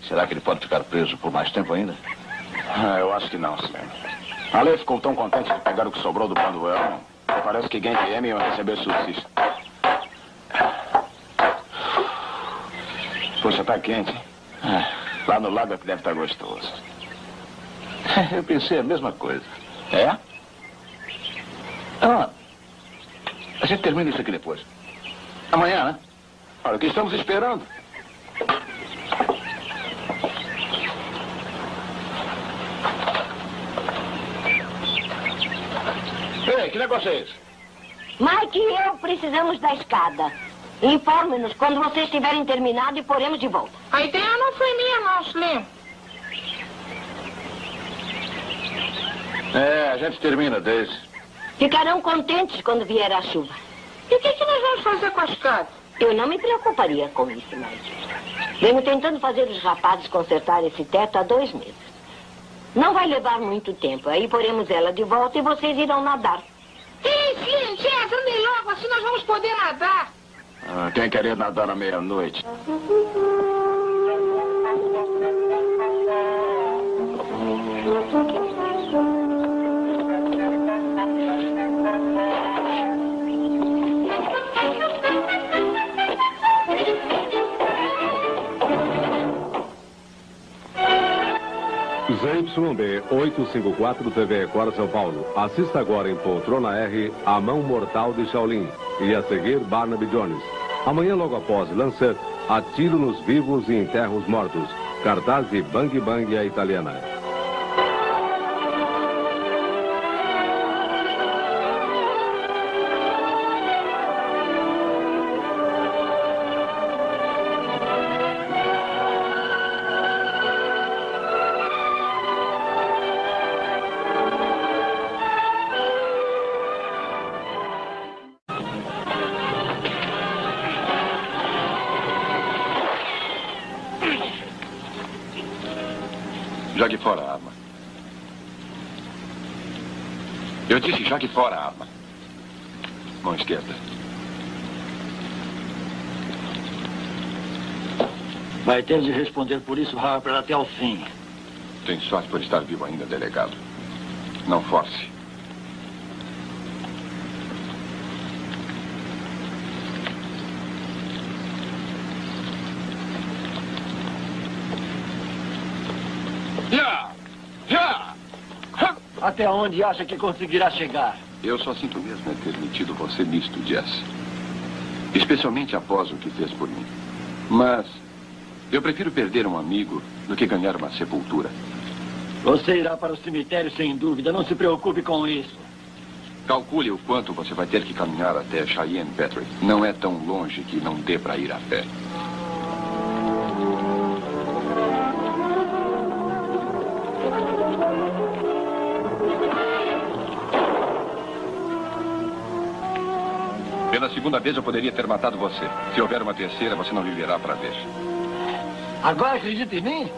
[SPEAKER 16] Será que ele pode ficar preso por mais tempo ainda?
[SPEAKER 2] Ah, eu acho que não, Slim. A lei ficou tão contente de pegar o que sobrou do Banduel. que Parece que Gank e Amy iam receber subsídio. Poxa, tá quente. hein? Lá no lago é que deve estar gostoso. [laughs]
[SPEAKER 16] Eu pensei a mesma coisa.
[SPEAKER 2] É?
[SPEAKER 16] Ah, a gente termina isso aqui depois. Amanhã, né?
[SPEAKER 2] Olha, o que estamos esperando?
[SPEAKER 16] Ei, que negócio é esse?
[SPEAKER 4] Mike e eu precisamos da escada. Informe-nos quando vocês tiverem terminado e poremos de volta.
[SPEAKER 5] A ideia não foi minha, não, Slim.
[SPEAKER 16] É, a gente termina, Daisy.
[SPEAKER 4] Ficarão contentes quando vier a chuva.
[SPEAKER 5] E o que, que nós vamos fazer com a escada?
[SPEAKER 4] Eu não me preocuparia com isso, Mike. Venho tentando fazer os rapazes consertar esse teto há dois meses. Não vai levar muito tempo. Aí poremos ela de volta e vocês irão nadar.
[SPEAKER 5] Ei, Slim, Jess, andem logo, assim nós vamos poder nadar.
[SPEAKER 2] Ah, quem querer nadar à meia-noite? [laughs]
[SPEAKER 17] ZYB 854 TV Cora São Paulo. Assista agora em Poltrona R A Mão Mortal de Shaolin e a seguir Barnaby Jones. Amanhã logo após Lancet, Atiro nos vivos e enterro os mortos. Cartaz de Bang Bang a italiana.
[SPEAKER 1] Eu disse jogue fora a arma. Mão esquerda.
[SPEAKER 9] Vai ter de responder por isso, Harper, até o fim.
[SPEAKER 1] Tem sorte por estar vivo ainda, delegado. Não force.
[SPEAKER 9] Já! Já! Até onde acha que conseguirá chegar?
[SPEAKER 1] Eu só sinto mesmo é ter metido você nisto, Jess. Especialmente após o que fez por mim. Mas eu prefiro perder um amigo do que ganhar uma sepultura.
[SPEAKER 9] Você irá para o cemitério sem dúvida. Não se preocupe com isso.
[SPEAKER 1] Calcule o quanto você vai ter que caminhar até Cheyenne Patrick. Não é tão longe que não dê para ir a pé. Segunda vez eu poderia ter matado você. Se houver uma terceira, você não viverá para ver.
[SPEAKER 9] Agora acredita em mim?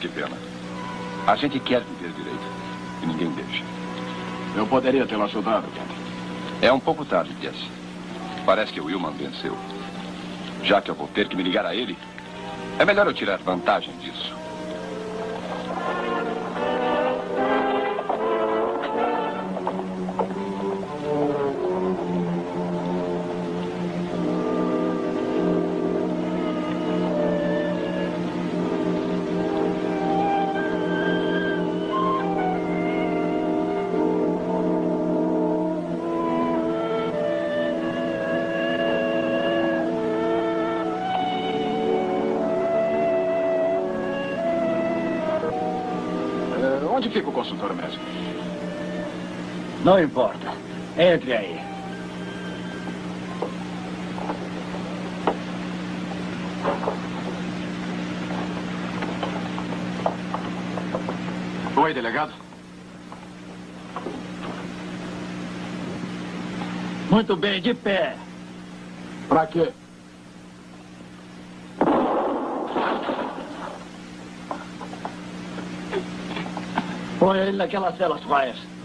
[SPEAKER 1] Que pena. A gente quer viver direito. E ninguém deixa.
[SPEAKER 2] Eu poderia tê-lo ajudado, Kent.
[SPEAKER 1] É um pouco tarde, Jess. Parece que o Willman venceu. Já que eu vou ter que me ligar a ele, é melhor eu tirar vantagem disso.
[SPEAKER 9] Não importa. Entre aí.
[SPEAKER 2] Oi, delegado.
[SPEAKER 9] Muito bem, de pé.
[SPEAKER 2] Pra quê?
[SPEAKER 9] Põe ele naquela cela, Squires.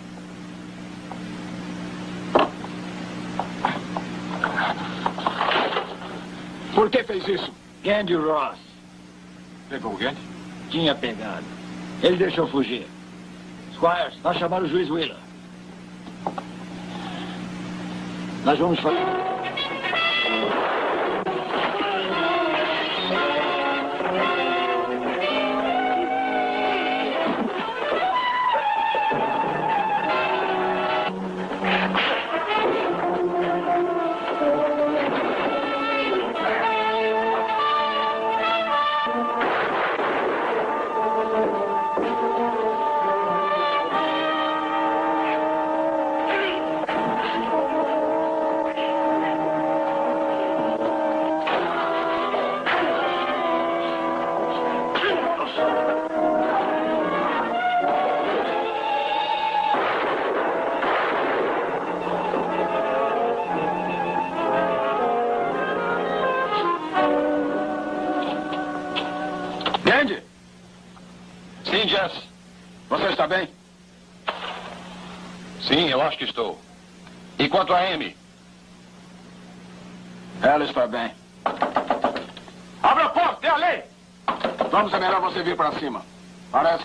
[SPEAKER 2] Por que fez isso?
[SPEAKER 9] Candy Ross.
[SPEAKER 2] Pegou o Gandy?
[SPEAKER 9] Tinha pegado. Ele deixou fugir. Squires, vai chamar o juiz Wheeler. Nós vamos fazer...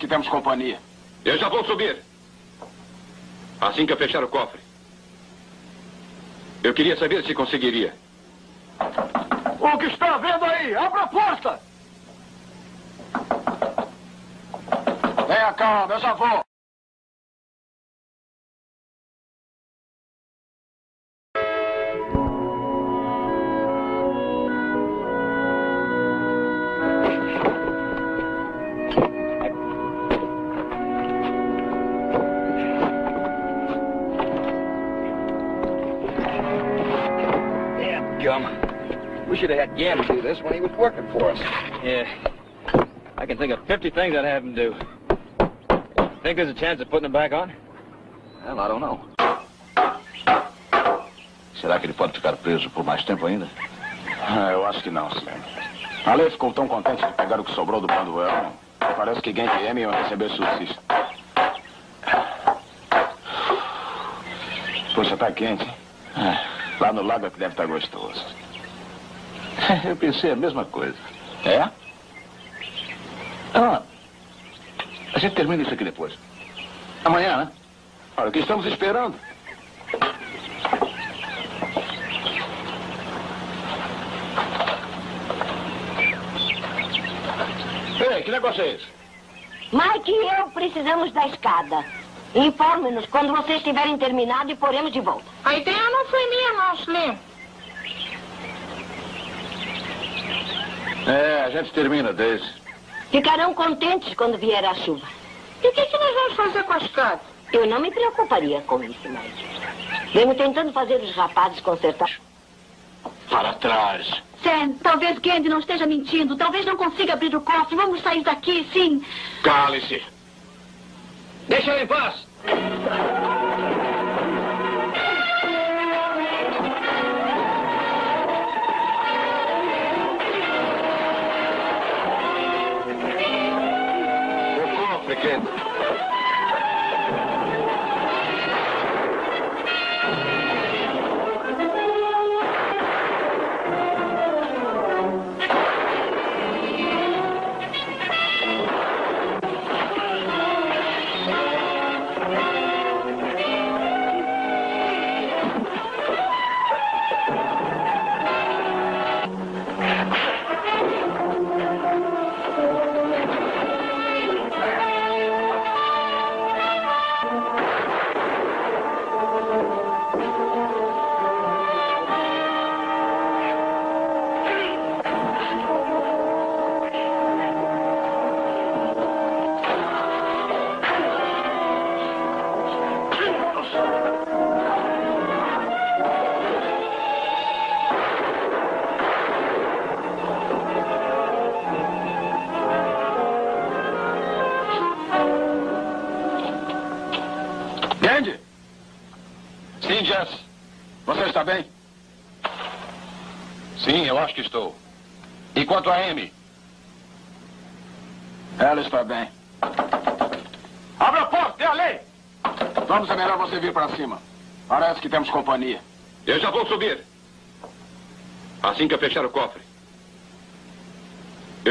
[SPEAKER 2] Temos companhia.
[SPEAKER 1] Eu já vou subir. Assim que eu fechar o cofre. Eu queria saber se conseguiria.
[SPEAKER 9] O que está vendo aí? Abra a porta!
[SPEAKER 2] Venha cá, eu já
[SPEAKER 15] things I'd have him do. Think there's a chance of putting him back on?
[SPEAKER 16] Well, I don't know. Será que ele pode ficar preso por mais tempo ainda?
[SPEAKER 2] Ah, eu acho que não, Slim. A lei ficou tão contente de pegar o que sobrou do Banduel. Parece que Gank e Amy iam receber subsídio. Poxa, tá quente. hein? Lá no lago é que deve estar gostoso. [laughs]
[SPEAKER 16] Eu pensei a mesma coisa.
[SPEAKER 2] É?
[SPEAKER 16] Ah, a gente termina isso aqui depois. Amanhã, né?
[SPEAKER 2] Olha, o que estamos esperando?
[SPEAKER 16] Ei, que negócio é esse?
[SPEAKER 4] Mike e eu precisamos da escada. Informe-nos quando vocês tiverem terminado e poremos de volta.
[SPEAKER 5] A ideia não foi minha, não, Slim.
[SPEAKER 16] É, a gente termina, Daisy.
[SPEAKER 4] Ficarão contentes quando vier a chuva.
[SPEAKER 5] E o que, que nós vamos fazer com a escada?
[SPEAKER 4] Eu não me preocuparia com isso, Mike. Venho tentando fazer os rapazes consertar.
[SPEAKER 16] Para trás.
[SPEAKER 14] Sam, talvez Gandhi não esteja mentindo. Talvez não consiga abrir o cofre. Vamos sair daqui, sim.
[SPEAKER 16] Cale-se. Deixa ela em paz.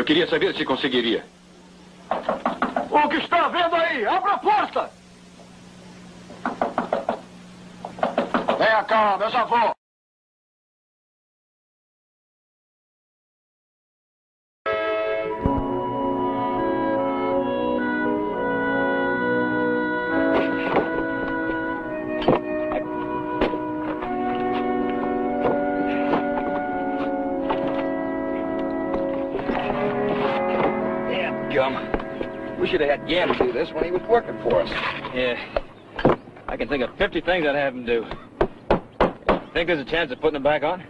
[SPEAKER 1] Eu queria saber se conseguiria.
[SPEAKER 18] Gamma do this when he was working for us.
[SPEAKER 15] Yeah. I can think of 50 things I'd have him do. Think there's a chance of putting him back on?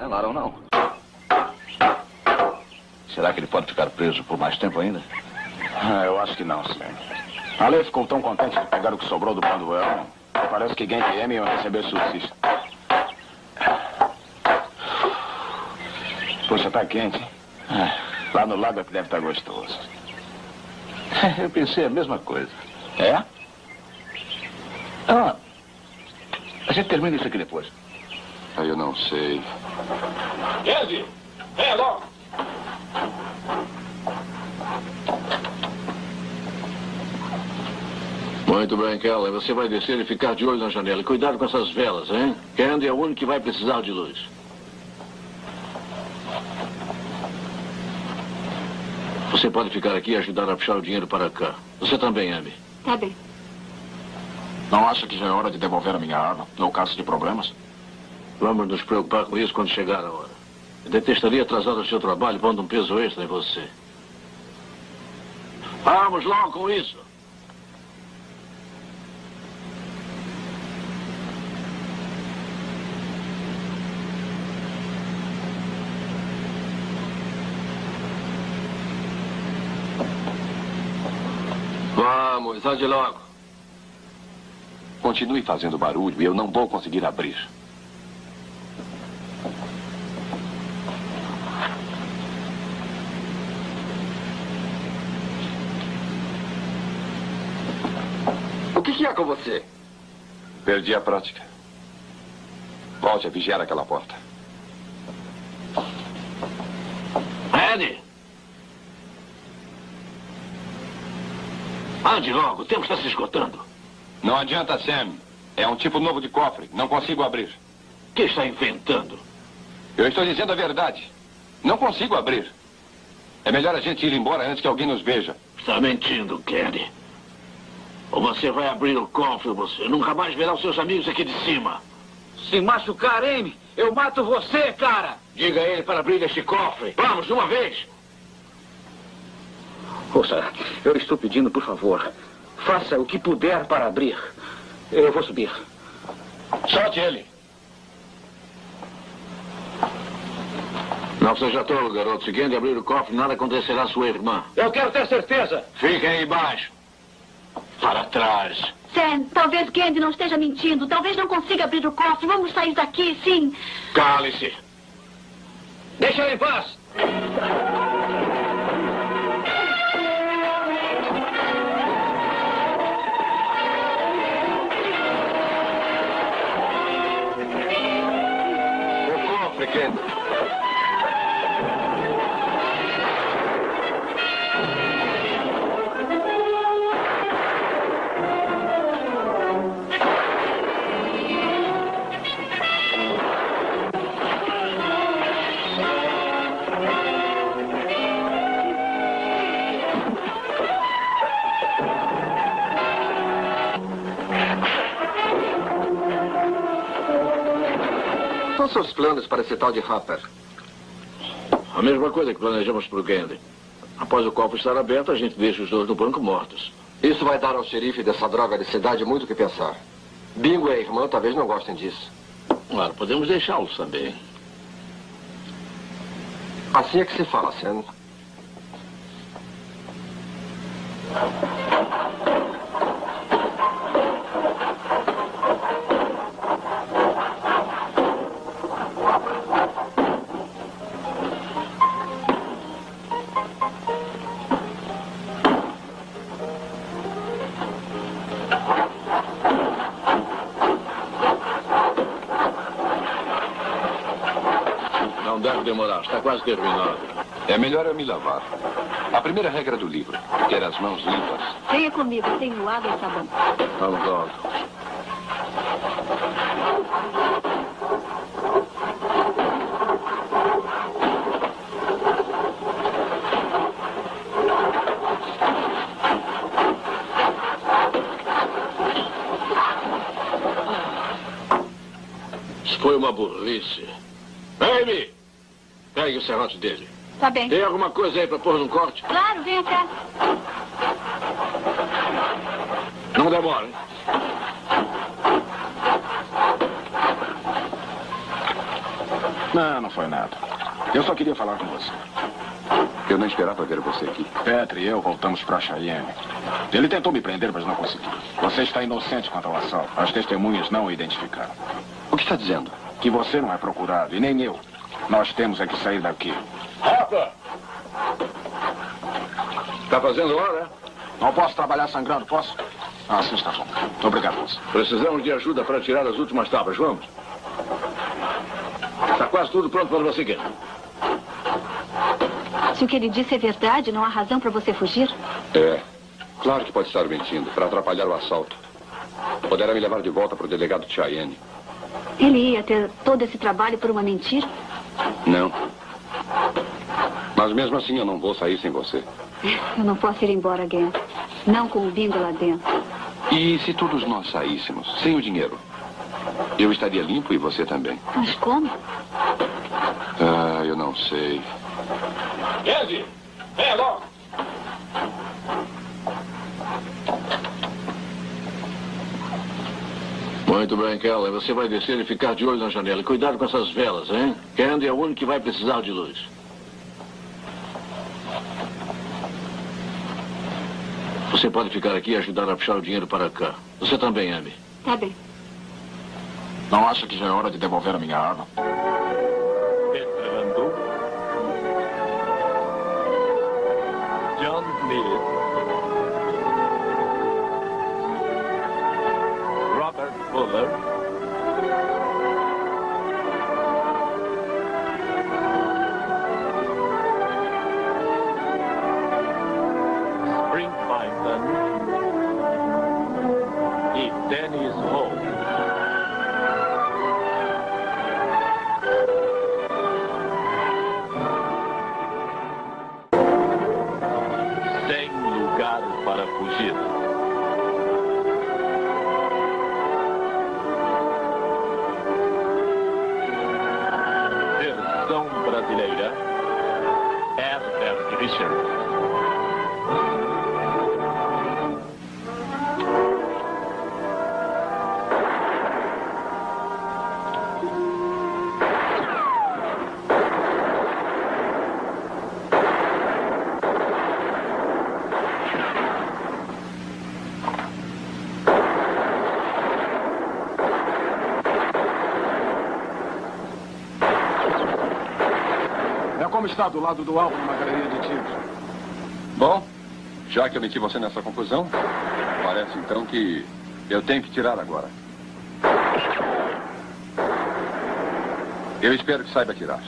[SPEAKER 16] Well, I don't know. Será que ele pode ficar preso por mais tempo ainda?
[SPEAKER 2] Ah, eu acho que não, Slim. A lei ficou tão contente de pegar o que sobrou do Banduel. Parece que Gank e Amy iam receber subsídio. Poxa, tá quente. hein? Lá no lago é que deve estar gostoso. [laughs]
[SPEAKER 16] Eu pensei a mesma coisa.
[SPEAKER 2] É?
[SPEAKER 16] Ah, a gente termina isso aqui depois.
[SPEAKER 1] Ah, Eu não sei.
[SPEAKER 3] Andy! Venha logo! Muito bem, Keller. Você vai descer e ficar de olho na janela. Cuidado com essas velas, hein? Candy é o único que vai precisar de luz. Você pode ficar aqui e ajudar a puxar o dinheiro para cá. Você também, Amy.
[SPEAKER 14] Tá bem.
[SPEAKER 2] Não acha que já é hora de devolver a minha arma, no caso de problemas?
[SPEAKER 3] Vamos nos preocupar com isso quando chegar a hora. Eu detestaria atrasar o seu trabalho pondo um peso extra em você. Vamos logo com isso.
[SPEAKER 6] Vamos, ande logo.
[SPEAKER 1] Continue fazendo barulho e eu não vou conseguir abrir.
[SPEAKER 6] O que, que há com você?
[SPEAKER 1] Perdi a prática. Volte a vigiar aquela porta.
[SPEAKER 3] Andy! Ande logo, o tempo está se esgotando.
[SPEAKER 1] Não adianta, Sam. É um tipo novo de cofre. Não consigo abrir.
[SPEAKER 3] O que está inventando?
[SPEAKER 1] Eu estou dizendo a verdade. Não consigo abrir. É melhor a gente ir embora antes que alguém nos veja.
[SPEAKER 3] Está mentindo, Kenny. Ou você vai abrir o cofre ou você nunca mais verá os seus amigos aqui de cima.
[SPEAKER 7] Se machucar, Amy, eu mato você, cara!
[SPEAKER 3] Diga a ele para abrir este cofre. Vamos, de uma vez.
[SPEAKER 7] Ouça, eu estou pedindo, por favor, faça o que puder para abrir. Eu vou subir.
[SPEAKER 3] Solte ele. Não seja tolo, garoto. Se abrir o cofre, nada acontecerá à sua irmã.
[SPEAKER 7] Eu quero ter certeza.
[SPEAKER 3] Fiquem aí embaixo. Para trás.
[SPEAKER 14] Sam, talvez Candy não esteja mentindo. Talvez não consiga abrir o cofre. Vamos sair daqui, sim.
[SPEAKER 3] Cale-se.
[SPEAKER 7] Deixa ela em paz.
[SPEAKER 1] Cofre,
[SPEAKER 6] planos para esse tal de Hopper?
[SPEAKER 3] A mesma coisa que planejamos para o Candy. Após o cofre estar aberto, a gente deixa os dois no banco mortos.
[SPEAKER 6] Isso vai dar ao xerife dessa droga de cidade muito o que pensar. Bingo e a irmã talvez não gostem disso.
[SPEAKER 3] Claro, podemos deixá-los também.
[SPEAKER 6] Assim é que se fala, Sam.
[SPEAKER 3] Está quase terminado.
[SPEAKER 1] É melhor eu me lavar. A primeira regra do livro: ter as mãos limpas.
[SPEAKER 14] Venha comigo, tenho água e sabão.
[SPEAKER 3] Vamos logo. Isso foi uma burrice. Pegue o serrote dele.
[SPEAKER 14] Tá bem.
[SPEAKER 3] Tem alguma coisa aí para pôr num corte?
[SPEAKER 14] Claro, venha cá.
[SPEAKER 3] Não demora, hein?
[SPEAKER 2] Não, não foi nada. Eu só queria falar com você.
[SPEAKER 1] Eu não esperava ver você aqui.
[SPEAKER 2] Petri e eu voltamos para Cheyenne. Ele tentou me prender, mas não conseguiu. Você está inocente quanto ao assalto. As testemunhas não o identificaram.
[SPEAKER 1] O que está dizendo?
[SPEAKER 2] Que você não é procurado, e nem eu. Nós temos é que sair daqui.
[SPEAKER 3] Rafa! Está fazendo hora?
[SPEAKER 2] Não posso trabalhar sangrando, posso? Ah, sim, está bom. Obrigado, moça.
[SPEAKER 3] Precisamos de ajuda para tirar as últimas tábuas. Vamos. quase tudo pronto para você, Ken.
[SPEAKER 14] Se o que ele disse é verdade, não há razão para você fugir?
[SPEAKER 1] É. Claro que pode estar mentindo, para atrapalhar o assalto. Poderá me levar de volta para o delegado Cheyenne.
[SPEAKER 14] Ele ia ter todo esse trabalho por uma mentira?
[SPEAKER 1] Não. Mas mesmo assim eu não vou sair sem você.
[SPEAKER 14] Eu não posso ir embora, Gant. Não com o bingo lá dentro.
[SPEAKER 1] E se todos nós saíssemos, sem o dinheiro? Eu estaria limpo e você também.
[SPEAKER 14] Mas como?
[SPEAKER 1] Ah, eu não sei.
[SPEAKER 13] Kenzie! Venha logo!
[SPEAKER 3] Muito bem, Keller. Você vai descer e ficar de olho na janela. Cuidado com essas velas, hein? Candy é o único que vai precisar de luz. Você pode ficar aqui e ajudar a puxar o dinheiro para cá. Você também, Amy.
[SPEAKER 14] Tá bem.
[SPEAKER 2] Não acha que já é hora de devolver a minha arma? Hello. Está do lado do alvo numa galeria de tiros.
[SPEAKER 1] Bom, já que eu meti você nessa confusão, parece então que eu tenho que tirar agora. Eu espero que saiba tirar.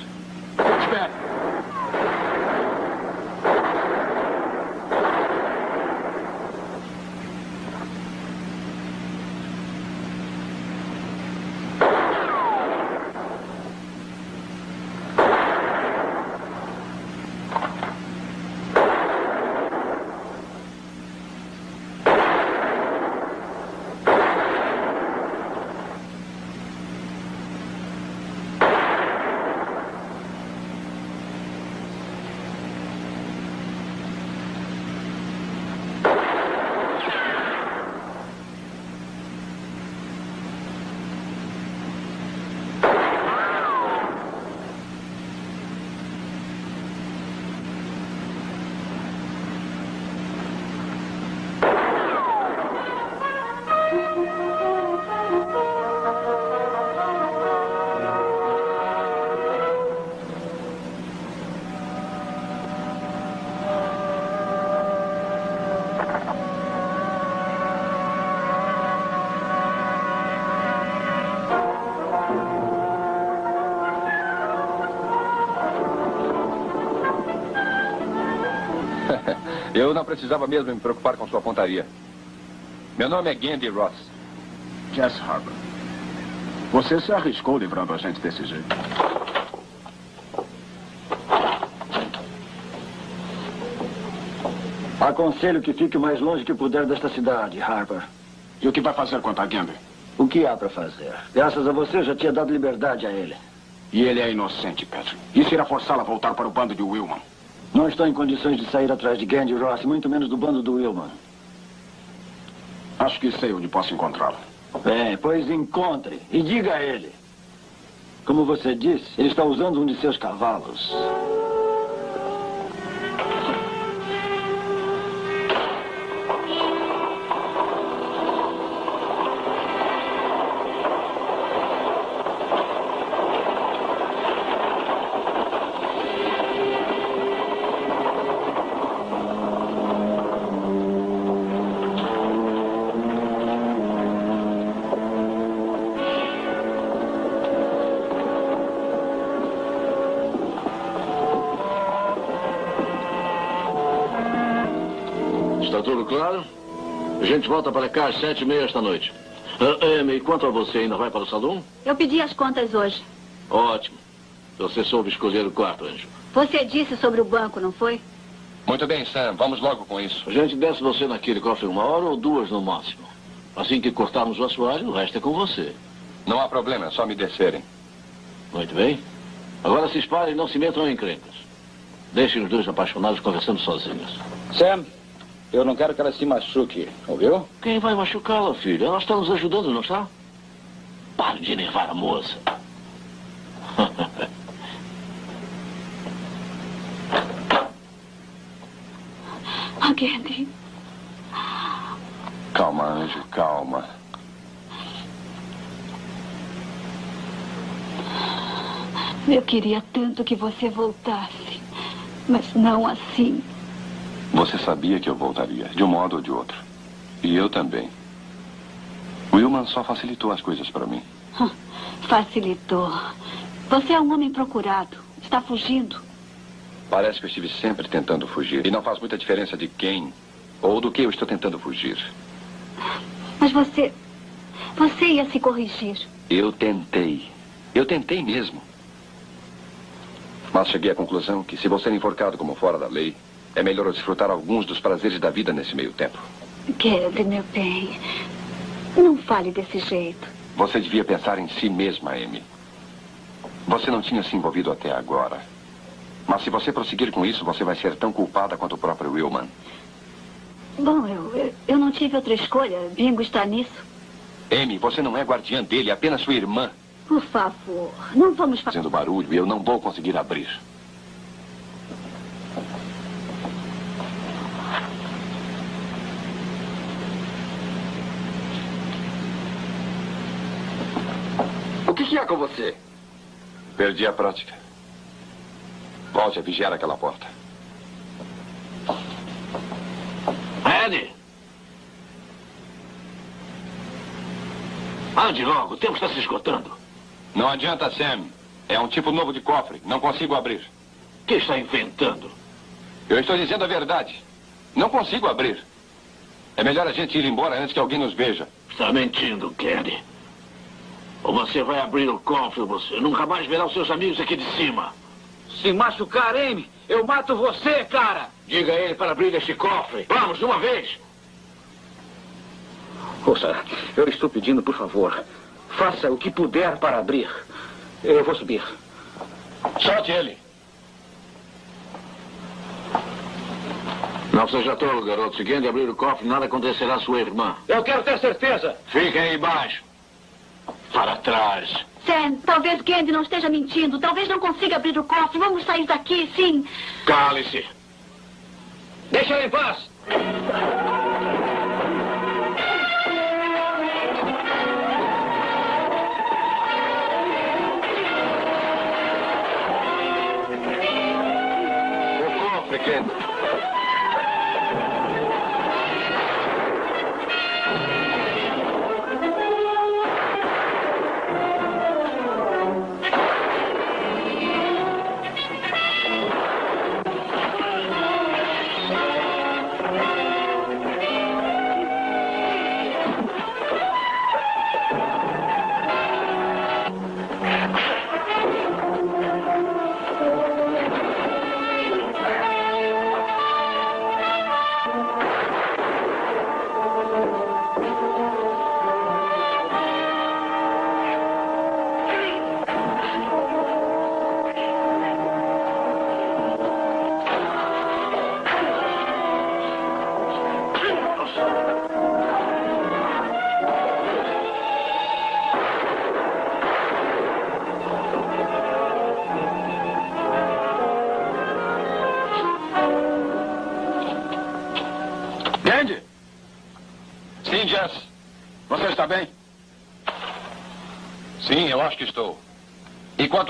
[SPEAKER 1] Eu não precisava mesmo me preocupar com sua pontaria. Meu nome é Gandhi Ross.
[SPEAKER 2] Jess Harper. Você se arriscou livrando a gente desse jeito.
[SPEAKER 9] Aconselho que fique o mais longe que puder desta cidade, Harper.
[SPEAKER 2] E o que vai fazer quanto a Gandhi?
[SPEAKER 9] O que há para fazer? Graças a você, eu já tinha dado liberdade a ele.
[SPEAKER 2] E ele é inocente, Patrick. Isso irá forçá-lo a voltar para o bando de Wilman.
[SPEAKER 9] Não estou em condições de sair atrás de Gandhi Ross, muito menos do bando do Wilman.
[SPEAKER 2] Acho que sei onde posso encontrá-lo.
[SPEAKER 9] Bem, pois encontre e diga a ele. Como você disse, ele está usando um de seus cavalos.
[SPEAKER 3] Volta para cá às sete e meia esta noite. Uh, Amy, quanto a você, ainda vai para o salão?
[SPEAKER 14] Eu pedi as contas hoje.
[SPEAKER 3] Ótimo. Você soube escolher o quarto, Anjo.
[SPEAKER 14] Você disse sobre o banco, não foi?
[SPEAKER 1] Muito bem, Sam. Vamos logo com isso.
[SPEAKER 3] A gente desce você naquele cofre uma hora ou duas no máximo. Assim que cortarmos o assoalho, o resto é com você.
[SPEAKER 1] Não há problema, é só me descerem.
[SPEAKER 3] Muito bem. Agora se espalhem e não se metam em encrencas. Deixem os dois apaixonados conversando sozinhos.
[SPEAKER 15] Sam, eu não quero que ela se machuque, ouviu?
[SPEAKER 3] Quem vai machucá-la, filho? Ela está nos ajudando, não está? Pare de enervar a moça. [laughs]
[SPEAKER 14] Alguém.
[SPEAKER 1] Calma, Anjo, calma.
[SPEAKER 14] Eu queria tanto que você voltasse, mas não assim.
[SPEAKER 1] Você sabia que eu voltaria, de um modo ou de outro. E eu também. Wilman só facilitou as coisas para mim. [laughs]
[SPEAKER 14] Facilitou. Você é um homem procurado. Está fugindo.
[SPEAKER 1] Parece que eu estive sempre tentando fugir. E não faz muita diferença de quem ou do que eu estou tentando fugir.
[SPEAKER 14] Mas você. Você ia se corrigir.
[SPEAKER 1] Eu tentei. Eu tentei mesmo. Mas cheguei à conclusão que se você é enforcado como fora da lei, é melhor eu desfrutar alguns dos prazeres da vida nesse meio tempo.
[SPEAKER 14] Kevin, meu bem. Não fale desse jeito.
[SPEAKER 1] Você devia pensar em si mesma, Amy. Você não tinha se envolvido até agora. Mas se você prosseguir com isso, você vai ser tão culpada quanto o próprio Willman.
[SPEAKER 14] Bom, eu, eu, não tive outra escolha. Bingo está nisso.
[SPEAKER 1] Amy, você não é guardiã dele, é apenas sua irmã.
[SPEAKER 14] Por favor, não vamos fazer.
[SPEAKER 1] Fazendo barulho e eu não vou conseguir abrir.
[SPEAKER 6] O você?
[SPEAKER 1] Perdi a prática. Volte a vigiar aquela porta.
[SPEAKER 3] Eddie! Ande logo, o tempo está se esgotando.
[SPEAKER 1] Não adianta, Sam. É um tipo novo de cofre. Não consigo abrir.
[SPEAKER 3] O que está inventando?
[SPEAKER 1] Eu estou dizendo a verdade. Não consigo abrir. É melhor a gente ir embora antes que alguém nos veja.
[SPEAKER 3] Está mentindo, Kenny. Ou você vai abrir o cofre você nunca mais verá os seus amigos aqui de cima.
[SPEAKER 7] Se machucar, Amy, eu mato você, cara!
[SPEAKER 3] Diga a ele para abrir este cofre. Vamos, de uma vez!
[SPEAKER 7] Ouça, eu estou pedindo, por favor, faça o que puder para abrir. Eu vou subir.
[SPEAKER 3] Solte ele. Não seja tolo, garoto. Se Gandhi abrir o cofre, nada acontecerá à sua irmã.
[SPEAKER 7] Eu quero ter certeza.
[SPEAKER 3] Fiquem aí embaixo. Para trás.
[SPEAKER 14] Sam, talvez Gandhi não esteja mentindo. Talvez não consiga abrir o cofre. Vamos sair daqui, sim.
[SPEAKER 3] Cale-se.
[SPEAKER 7] Deixa ela em paz.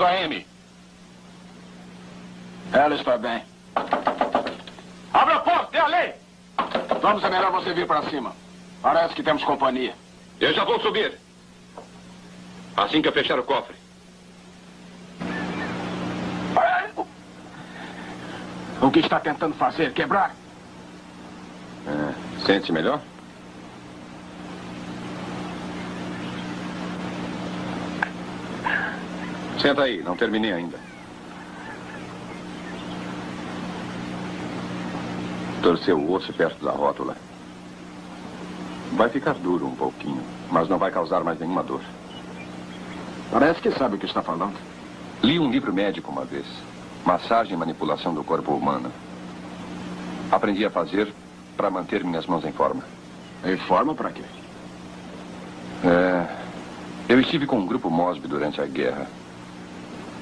[SPEAKER 1] Quanto a Amy?
[SPEAKER 2] Ela está bem. Abra a porta, é a lei! Vamos, é melhor você vir para cima. Parece que temos companhia.
[SPEAKER 1] Eu já vou subir. Assim que eu fechar o cofre.
[SPEAKER 2] O que está tentando fazer? Quebrar?
[SPEAKER 1] Sente-se melhor? Senta aí, não terminei ainda. Torceu o osso perto da rótula. Vai ficar duro um pouquinho, mas não vai causar mais nenhuma dor.
[SPEAKER 2] Parece que sabe o que está falando.
[SPEAKER 1] Li um livro médico uma vez. Massagem e manipulação do corpo humano. Aprendi a fazer para manter minhas mãos em forma.
[SPEAKER 2] Em forma para quê?
[SPEAKER 1] É, eu estive com um grupo Mosby durante a guerra.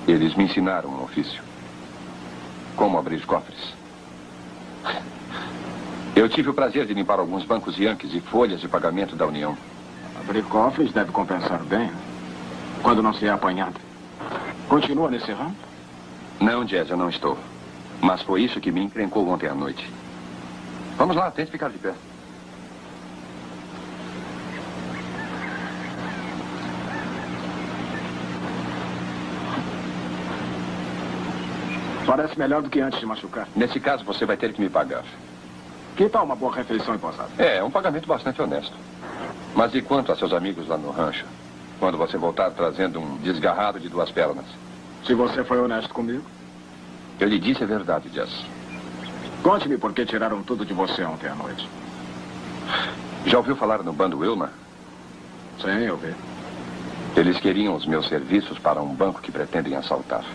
[SPEAKER 1] Eles me ensinaram um ofício. Como abrir cofres. Eu tive o prazer de limpar alguns bancos Yankees e folhas de pagamento da União.
[SPEAKER 2] Abrir cofres deve compensar bem. Quando não se é apanhado. Continua nesse ramo?
[SPEAKER 1] Não, Jazz, eu não estou. Mas foi isso que me encrencou ontem à noite. Vamos lá, tente ficar de pé.
[SPEAKER 2] Parece melhor do que antes de machucar.
[SPEAKER 1] Nesse caso, você vai ter que me pagar.
[SPEAKER 2] Que tal uma boa refeição em posada?
[SPEAKER 1] É, é um pagamento bastante honesto. Mas e quanto a seus amigos lá no rancho? Quando você voltar trazendo um desgarrado de duas pernas?
[SPEAKER 2] Se você foi honesto comigo.
[SPEAKER 1] Eu lhe disse a verdade, Jess.
[SPEAKER 2] Conte-me por que tiraram tudo de você ontem à noite.
[SPEAKER 1] Já ouviu falar no bando Wilma?
[SPEAKER 2] Sim, eu vi.
[SPEAKER 1] Eles queriam os meus serviços para um banco que pretendem assaltar.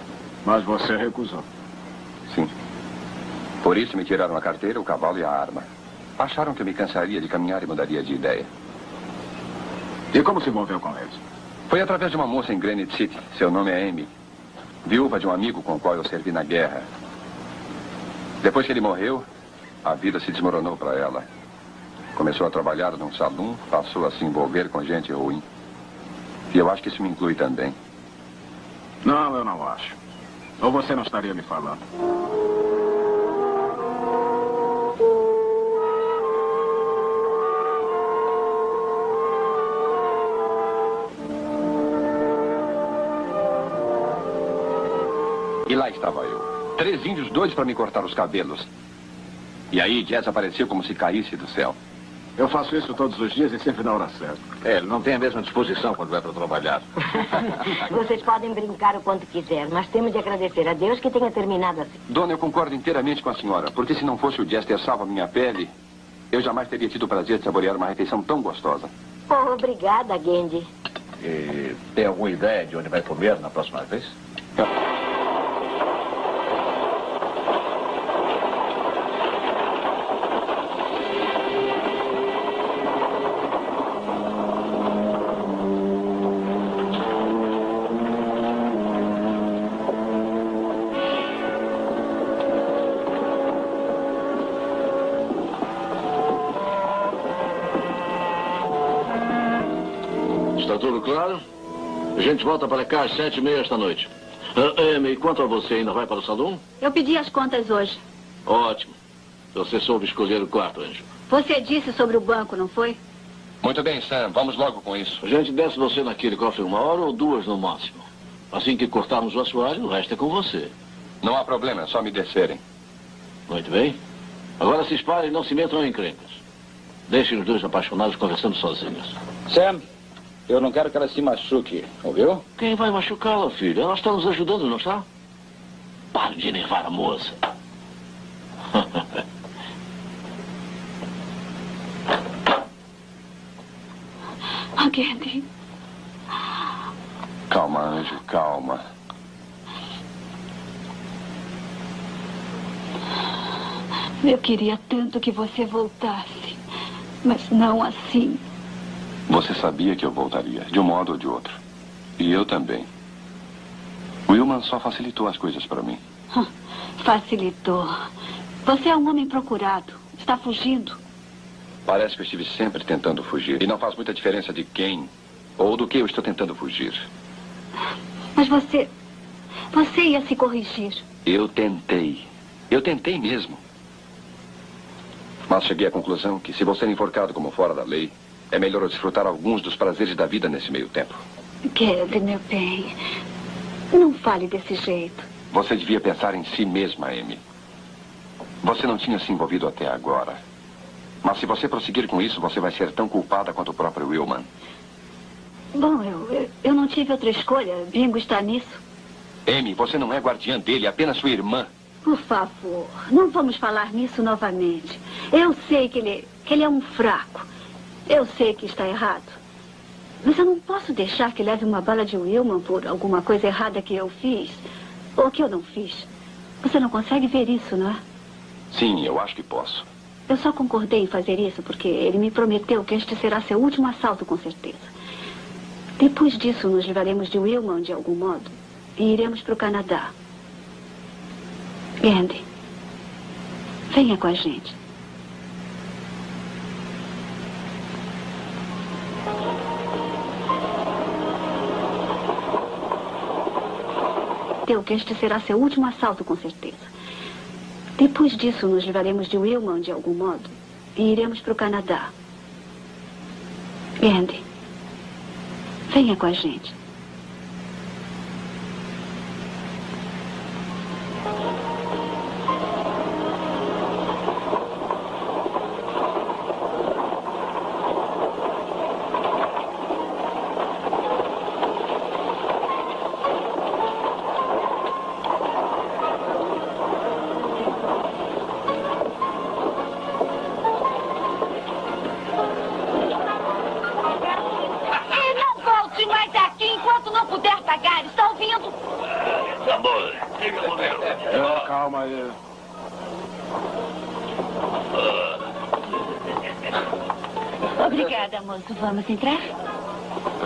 [SPEAKER 2] Mas você recusou.
[SPEAKER 1] Por isso me tiraram a carteira, o cavalo e a arma. Acharam que eu me cansaria de caminhar e mudaria de ideia.
[SPEAKER 2] E como se envolveu com eles?
[SPEAKER 1] Foi através de uma moça em Granite City. Seu nome é Amy. Viúva de um amigo com o qual eu servi na guerra. Depois que ele morreu, a vida se desmoronou para ela. Começou a trabalhar num salão, passou a se envolver com gente ruim. E eu acho que isso me inclui também.
[SPEAKER 2] Não, eu não acho. Ou você não estaria me falando.
[SPEAKER 1] Estava eu. Três índios doidos para me cortar os cabelos. E aí Jazz apareceu como se caísse do céu.
[SPEAKER 2] Eu faço isso todos os dias e sempre na hora certa.
[SPEAKER 3] É, ele não tem a mesma disposição quando vai para trabalhar. [laughs]
[SPEAKER 4] Vocês podem brincar o quanto quiser, mas temos de agradecer a Deus que tenha terminado assim.
[SPEAKER 1] Dona, eu concordo inteiramente com a senhora. Porque se não fosse o Jazz ter salvo a minha pele, eu jamais teria tido o prazer de saborear uma refeição tão gostosa.
[SPEAKER 4] Oh, obrigada, Gendy.
[SPEAKER 3] E tem alguma ideia de onde vai comer na próxima vez? Está volta para cá às sete e meia esta noite. Ah, Amy, quanto a você, ainda vai para o salão?
[SPEAKER 14] Eu pedi as contas hoje.
[SPEAKER 3] Ótimo. Você soube escolher o quarto, Anjo.
[SPEAKER 14] Você disse sobre o banco, não foi?
[SPEAKER 1] Muito bem, Sam. Vamos logo com isso.
[SPEAKER 3] A gente desce você naquele cofre uma hora ou duas no máximo. Assim que cortarmos o assoalho, o resto é com você.
[SPEAKER 1] Não há problema, é só me descerem.
[SPEAKER 3] Muito bem. Agora se espalhem e não se metam em encrencas. Deixem os dois apaixonados conversando sozinhos.
[SPEAKER 15] Sam, eu não quero que ela se machuque, ouviu?
[SPEAKER 3] Quem vai machucá-la, filho? Ela está nos ajudando, não está? Pare de enervar a moça. [laughs]
[SPEAKER 14] Gendy.
[SPEAKER 1] Calma, Anjo, calma.
[SPEAKER 14] Eu queria tanto que você voltasse. Mas não assim.
[SPEAKER 1] Você sabia que eu voltaria, de um modo ou de outro. E eu também. Wilman só facilitou as coisas para mim.
[SPEAKER 14] Facilitou. Você é um homem procurado. Está fugindo.
[SPEAKER 1] Parece que eu estive sempre tentando fugir. E não faz muita diferença de quem ou do que eu estou tentando fugir.
[SPEAKER 14] Mas você. Você ia se corrigir.
[SPEAKER 1] Eu tentei. Eu tentei mesmo. Mas cheguei à conclusão que se você é enforcado como fora da lei, é melhor eu desfrutar alguns dos prazeres da vida nesse meio tempo.
[SPEAKER 14] Gendy, meu bem. Não fale desse jeito.
[SPEAKER 1] Você devia pensar em si mesma, Amy. Você não tinha se envolvido até agora. Mas se você prosseguir com isso, você vai ser tão culpada quanto o próprio Willman.
[SPEAKER 14] Bom, eu, eu, eu não tive outra escolha. Bingo está nisso.
[SPEAKER 1] Amy, você não é guardiã dele, é apenas sua irmã.
[SPEAKER 14] Por favor, não vamos falar nisso novamente. Eu sei que ele, que ele é um fraco. Eu sei que está errado. Mas eu não posso deixar que leve uma bala de Wilman por alguma coisa errada que eu fiz. Ou que eu não fiz. Você não consegue ver isso, não é?
[SPEAKER 1] Sim, eu acho que posso.
[SPEAKER 14] Eu só concordei em fazer isso porque ele me prometeu que este será seu último assalto, com certeza. Depois disso, nos livraremos de Wilman de algum modo e iremos para o Canadá. Andy, venha com a gente. Teu que este será seu último assalto, com certeza. Depois disso, nos livraremos de Wilman de algum modo e iremos para o Canadá. Andy, venha com a gente. Vamos entrar?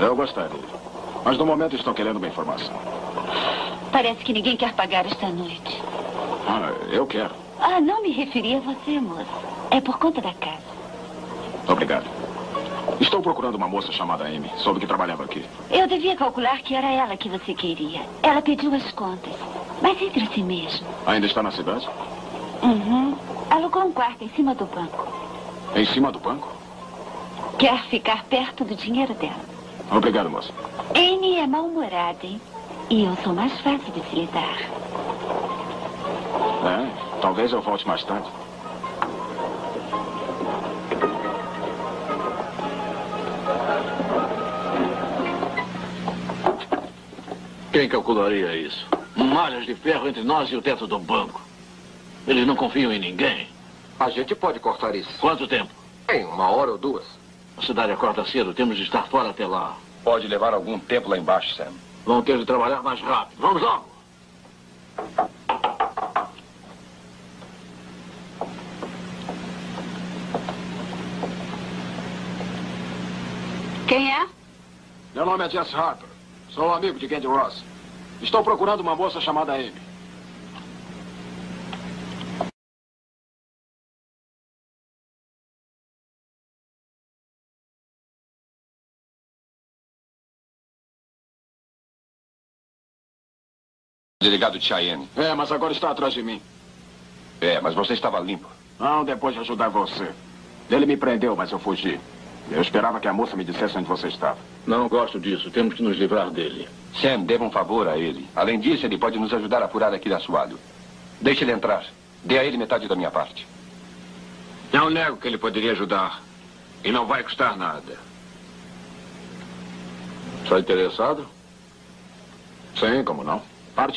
[SPEAKER 2] Eu gostaria. Mas no momento estão querendo uma informação.
[SPEAKER 14] Parece que ninguém quer pagar esta noite.
[SPEAKER 2] Ah, eu quero.
[SPEAKER 14] Ah, não me referi a você, moço. É por conta da casa.
[SPEAKER 2] Obrigado. Estou procurando uma moça chamada Amy. Soube que trabalhava aqui.
[SPEAKER 14] Eu devia calcular que era ela que você queria. Ela pediu as contas. Mas entre si mesmo.
[SPEAKER 2] Ainda está na cidade?
[SPEAKER 14] Uhum. Alugou um quarto em cima do banco.
[SPEAKER 2] Em cima do banco?
[SPEAKER 14] Quer ficar perto do dinheiro dela.
[SPEAKER 2] Obrigado, moça.
[SPEAKER 14] Amy é mal-humorada, hein? E eu sou mais fácil de se lidar.
[SPEAKER 2] É, talvez eu volte mais tarde.
[SPEAKER 3] Quem calcularia isso? Malhas de ferro entre nós e o teto do banco. Eles não confiam em ninguém.
[SPEAKER 6] A gente pode cortar isso.
[SPEAKER 3] Quanto tempo?
[SPEAKER 6] Em uma hora ou duas.
[SPEAKER 3] A cidade acorda cedo. Temos de estar fora até lá.
[SPEAKER 1] Pode levar algum tempo lá embaixo, Sam.
[SPEAKER 3] Vão ter de trabalhar mais rápido. Vamos logo.
[SPEAKER 14] Quem é?
[SPEAKER 2] Meu nome é Jess Harper. Sou amigo de Candy Ross. Estou procurando uma moça chamada Amy.
[SPEAKER 1] Delegado Cheyenne.
[SPEAKER 2] É, mas agora está atrás de mim.
[SPEAKER 1] É, mas você estava limpo.
[SPEAKER 2] Não, depois de ajudar você. Ele me prendeu, mas eu fugi. Eu esperava que a moça me dissesse onde você estava.
[SPEAKER 3] Não gosto disso. Temos que nos livrar dele.
[SPEAKER 1] Sam, deva um favor a ele. Além disso, ele pode nos ajudar a apurar aquele assoalho. Deixe ele entrar. Dê a ele metade da minha parte.
[SPEAKER 10] Não nego que ele poderia ajudar. E não vai custar nada.
[SPEAKER 3] Está interessado?
[SPEAKER 2] Sim, como não? Parte